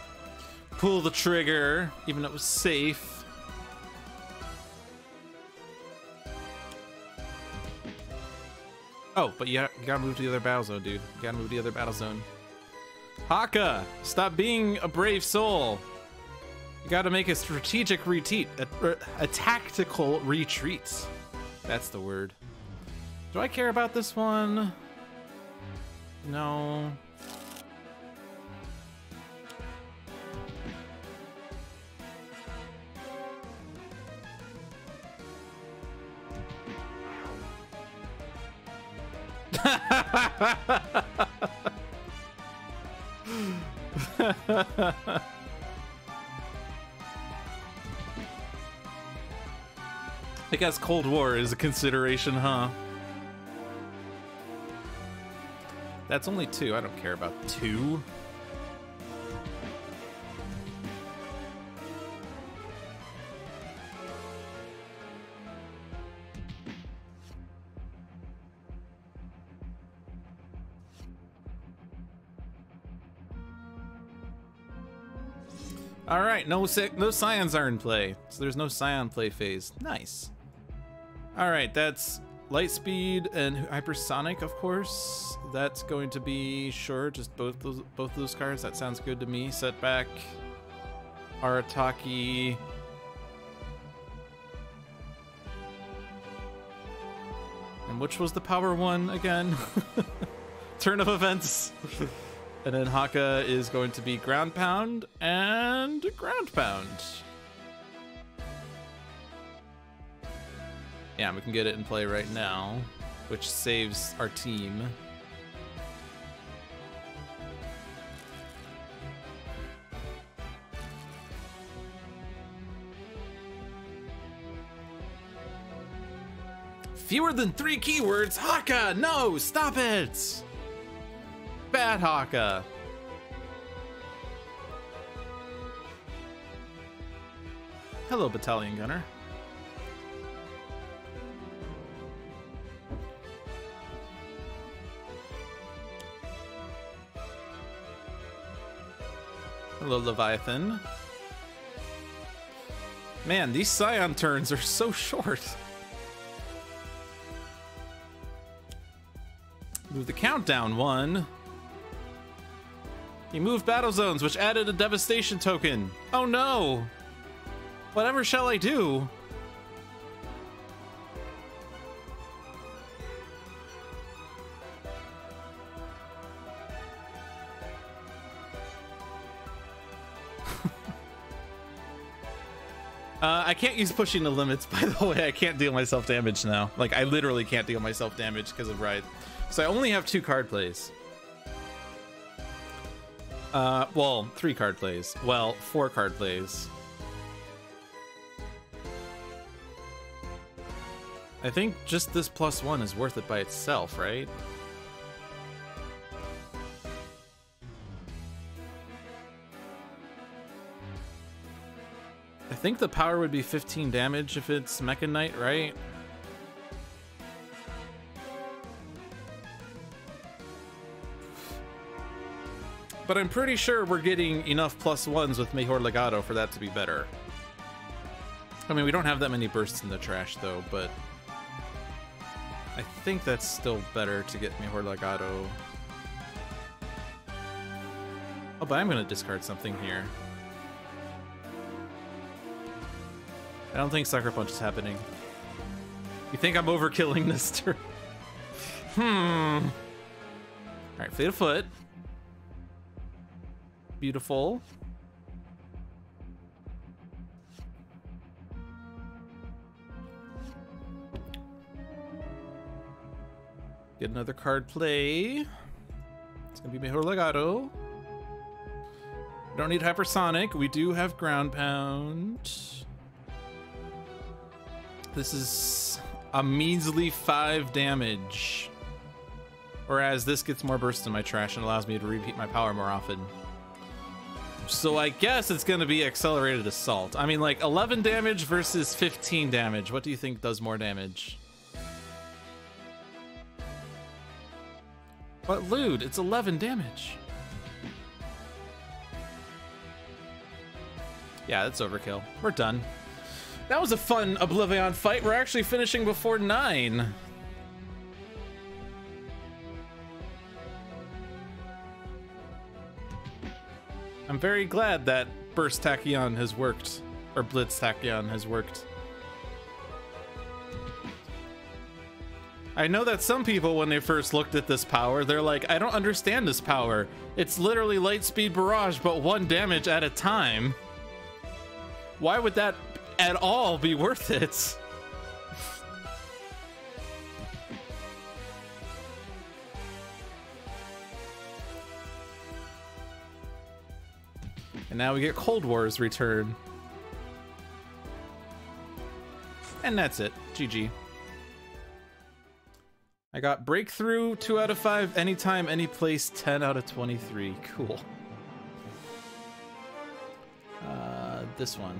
pull the trigger, even though it was safe. Oh, but you, you gotta move to the other battle zone, dude. You gotta move to the other battle zone. Haka, stop being a brave soul. You gotta make a strategic retreat, a, a tactical retreat. That's the word. Do I care about this one? No. I guess Cold War is a consideration, huh? That's only two. I don't care about two. All right, no no scions are in play, so there's no scion play phase. Nice. All right, that's light speed and hypersonic, of course. That's going to be sure, just both those both those cards. That sounds good to me. Setback, Arataki. And which was the power one again? Turn of events. And then Haka is going to be ground pound and ground pound. Yeah, we can get it in play right now, which saves our team. Fewer than three keywords, Haka! No, stop it! Bad Haka. Hello, Battalion Gunner. Hello, Leviathan. Man, these Scion turns are so short. Move the countdown one. He moved battle zones, which added a devastation token. Oh no! Whatever shall I do? Uh, I can't use pushing the limits, by the way. I can't deal myself damage now. Like, I literally can't deal myself damage because of Writhe. So I only have two card plays. Uh, well, three card plays. Well, four card plays. I think just this plus one is worth it by itself, right? I think the power would be 15 damage if it's Mekk-A-Knight, right? But I'm pretty sure we're getting enough plus ones with Mejor Legado for that to be better. I mean, we don't have that many bursts in the trash, though, but... I think that's still better to get Mejor Legado. Oh, but I'm going to discard something here. I don't think Sucker Punch is happening. You think I'm overkilling this turn? hmm. Alright, Fleet of Foot. Beautiful. Get another card play. It's gonna be Mejor Legado. Don't need Hypersonic. We do have Ground Pound. This is a measly five damage. Whereas this gets more burst in my trash and allows me to repeat my power more often. So I guess it's going to be accelerated assault. I mean, like 11 damage versus 15 damage. What do you think does more damage? But Lewd, it's 11 damage. Yeah, that's overkill. We're done. That was a fun OblivAeon fight. We're actually finishing before 9. I'm very glad that Burst Tachyon has worked, or Blitz Tachyon has worked. I know that some people, when they first looked at this power, they're like, I don't understand this power. It's literally light speed barrage, but one damage at a time. Why would that at all be worth it? And now we get Cold War's return. And that's it. GG. I got Breakthrough, 2 out of 5, anytime, any place, 10 out of 23. Cool. Uh, this one.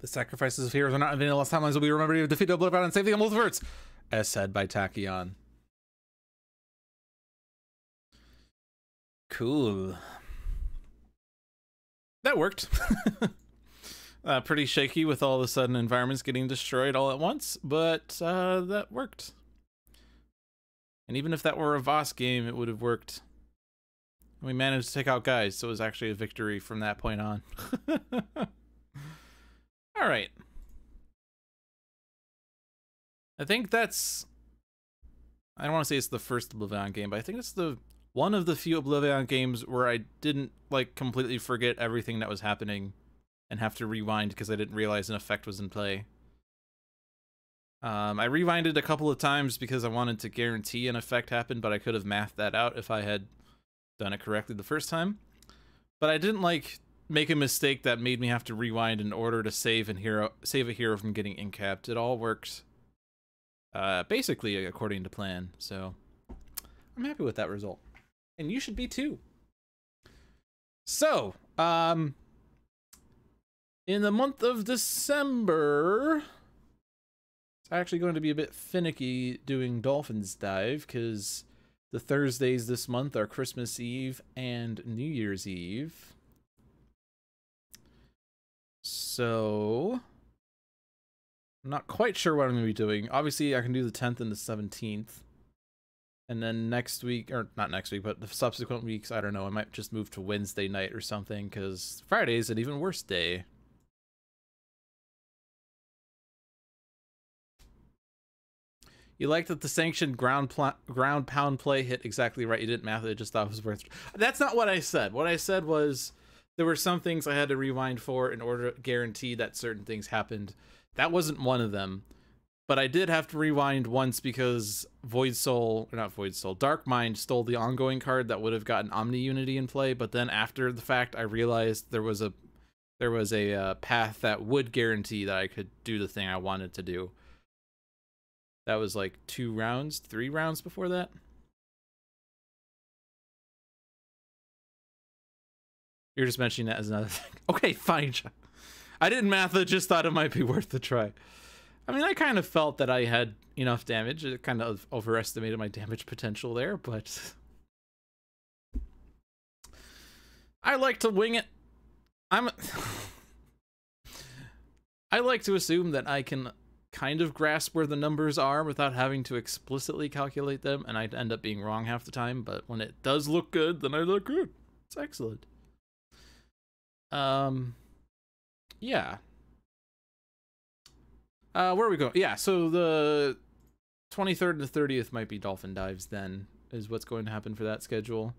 The sacrifices of heroes are not in vanilla timelines will be remembered to defeat OblivAeon and save the multiverse, as said by Tachyon. Cool. That worked. uh, pretty shaky with all of a sudden environments getting destroyed all at once, but uh, that worked. And even if that were a Voss game, it would have worked. We managed to take out guys, so it was actually a victory from that point on. All right. I think that's. I don't want to say it's the first OblivAeon game, but I think it's the one of the few OblivAeon games where I didn't like completely forget everything that was happening and have to rewind because I didn't realize an effect was in play. Um, I rewinded a couple of times because I wanted to guarantee an effect happened, but I could have mathed that out if I had done it correctly the first time. But I didn't like make a mistake that made me have to rewind in order to save and hero save a hero from getting incapped. It all works uh, basically according to plan. So I'm happy with that result, and you should be too. So, um, in the month of December, it's actually going to be a bit finicky doing Dolphins Dive because the Thursdays this month are Christmas Eve and New Year's Eve. So, I'm not quite sure what I'm going to be doing. Obviously, I can do the 10th and the 17th. And then next week, or not next week, but the subsequent weeks, I don't know. I might just move to Wednesday night or something because Friday is an even worse day. You like that the sanctioned ground ground pound play hit exactly right. You didn't math it. Just thought it was worth. That's not what I said. What I said was there were some things I had to rewind for in order to guarantee that certain things happened. That wasn't one of them. But I did have to rewind once because Voidsoul, or not Voidsoul, Dark Mind stole the ongoing card that would have gotten Omni Unity in play. But then after the fact, I realized there was a there was a uh, path that would guarantee that I could do the thing I wanted to do. That was like two rounds, three rounds before that. You're just mentioning that as another thing. Okay, fine. I didn't math it, just thought it might be worth a try. I mean, I kind of felt that I had enough damage. It kind of overestimated my damage potential there, but... I like to wing it. I'm... I like to assume that I can kind of grasp where the numbers are without having to explicitly calculate them, and I'd end up being wrong half the time, but when it does look good, then I look good. It's excellent. Um, yeah. Uh, where are we going? Yeah, so the 23rd and the 30th might be Dolphin Dives then, is what's going to happen for that schedule.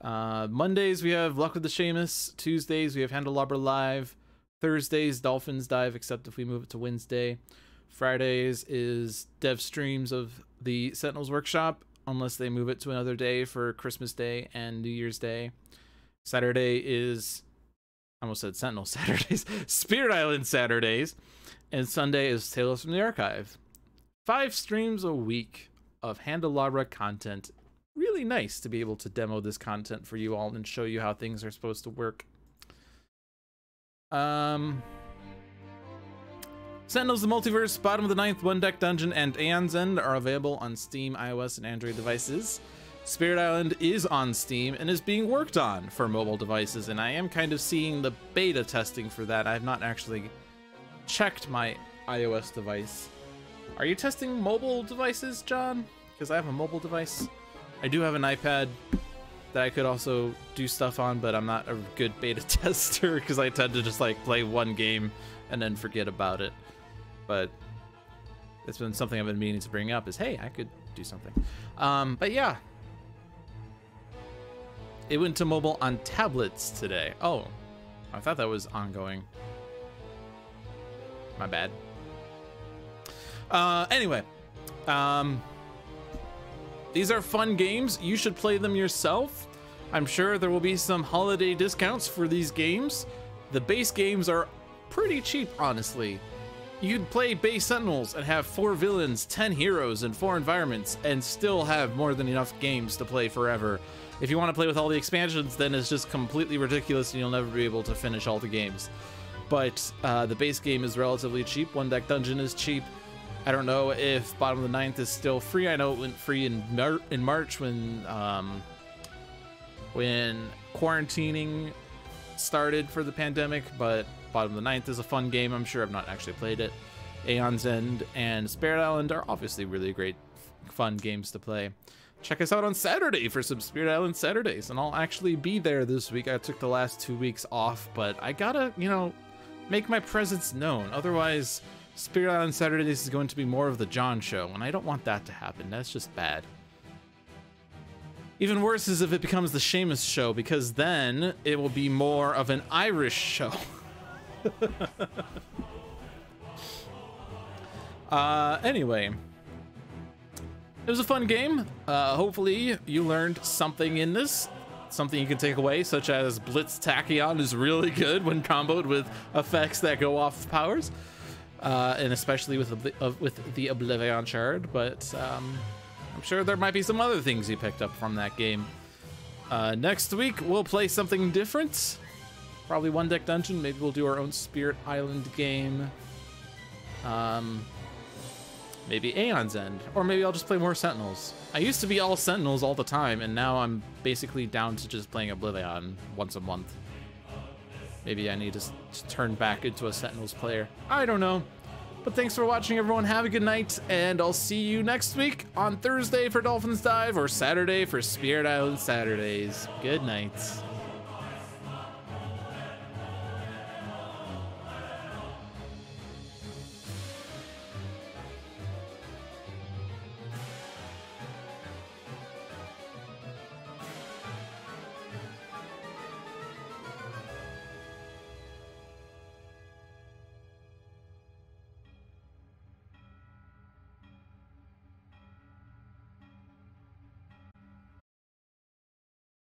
Uh, Mondays, we have Luck with the Seamus. Tuesdays, we have Handelabra Live. Thursdays, Dolphins Dive, except if we move it to Wednesday. Fridays is dev streams of the Sentinels Workshop, unless they move it to another day for Christmas Day and New Year's Day. Saturday is I almost said Sentinel Saturdays, Spirit Island Saturdays, and Sunday is Tales from the Archive. Five streams a week of Handelabra content. Really nice to be able to demo this content for you all and show you how things are supposed to work. Um, Sentinels the Multiverse, Bottom of the Ninth, One Deck Dungeon, and Aeon's End are available on Steam, iOS, and Android devices. Spirit Island is on Steam and is being worked on for mobile devices, and I am kind of seeing the beta testing for that. I have not actually checked my iOS device. Are you testing mobile devices, John? Because I have a mobile device. I do have an iPad that I could also do stuff on, but I'm not a good beta tester because I tend to just like play one game and then forget about it. But it's been something I've been meaning to bring up is, hey, I could do something. Um, but yeah, it went to mobile on tablets today. Oh, I thought that was ongoing. My bad. Uh, anyway, um, these are fun games. You should play them yourself. I'm sure there will be some holiday discounts for these games. The base games are pretty cheap, honestly. You would play base Sentinels and have four villains, 10 heroes, and four environments, and still have more than enough games to play forever. If you want to play with all the expansions, then it's just completely ridiculous and you'll never be able to finish all the games. but uh, the base game is relatively cheap. One Deck Dungeon is cheap. I don't know if Bottom of the Ninth is still free. I know it went free in Mar in March when um, when quarantining started for the pandemic, but Bottom of the Ninth is a fun game. I'm sure I've not actually played it. Aeon's End and Spirit Island are obviously really great, fun games to play. Check us out on Saturday for some Spirit Island Saturdays, and I'll actually be there this week. I took the last two weeks off, but I gotta, you know, make my presence known. Otherwise, Spirit Island Saturdays is going to be more of the John show, and I don't want that to happen. That's just bad. Even worse is if it becomes the Seamus show, because then it will be more of an Irish show. uh, anyway. It was a fun game. Uh, hopefully you learned something in this. Something you can take away, such as Blitz Tachyon is really good when comboed with effects that go off powers uh, and especially with the, uh, with the Oblivion Shard. But um, I'm sure there might be some other things you picked up from that game. Uh, next week we'll play something different. Probably one deck dungeon. Maybe we'll do our own Spirit Island game. Um, maybe Aeon's End, or maybe I'll just play more Sentinels. I used to be all Sentinels all the time, and now I'm basically down to just playing OblivAeon once a month. Maybe I need to, to turn back into a Sentinels player. I don't know. But thanks for watching, everyone. Have a good night, and I'll see you next week on Thursday for Dolphins Dive or Saturday for Spirit Island Saturdays. Good night.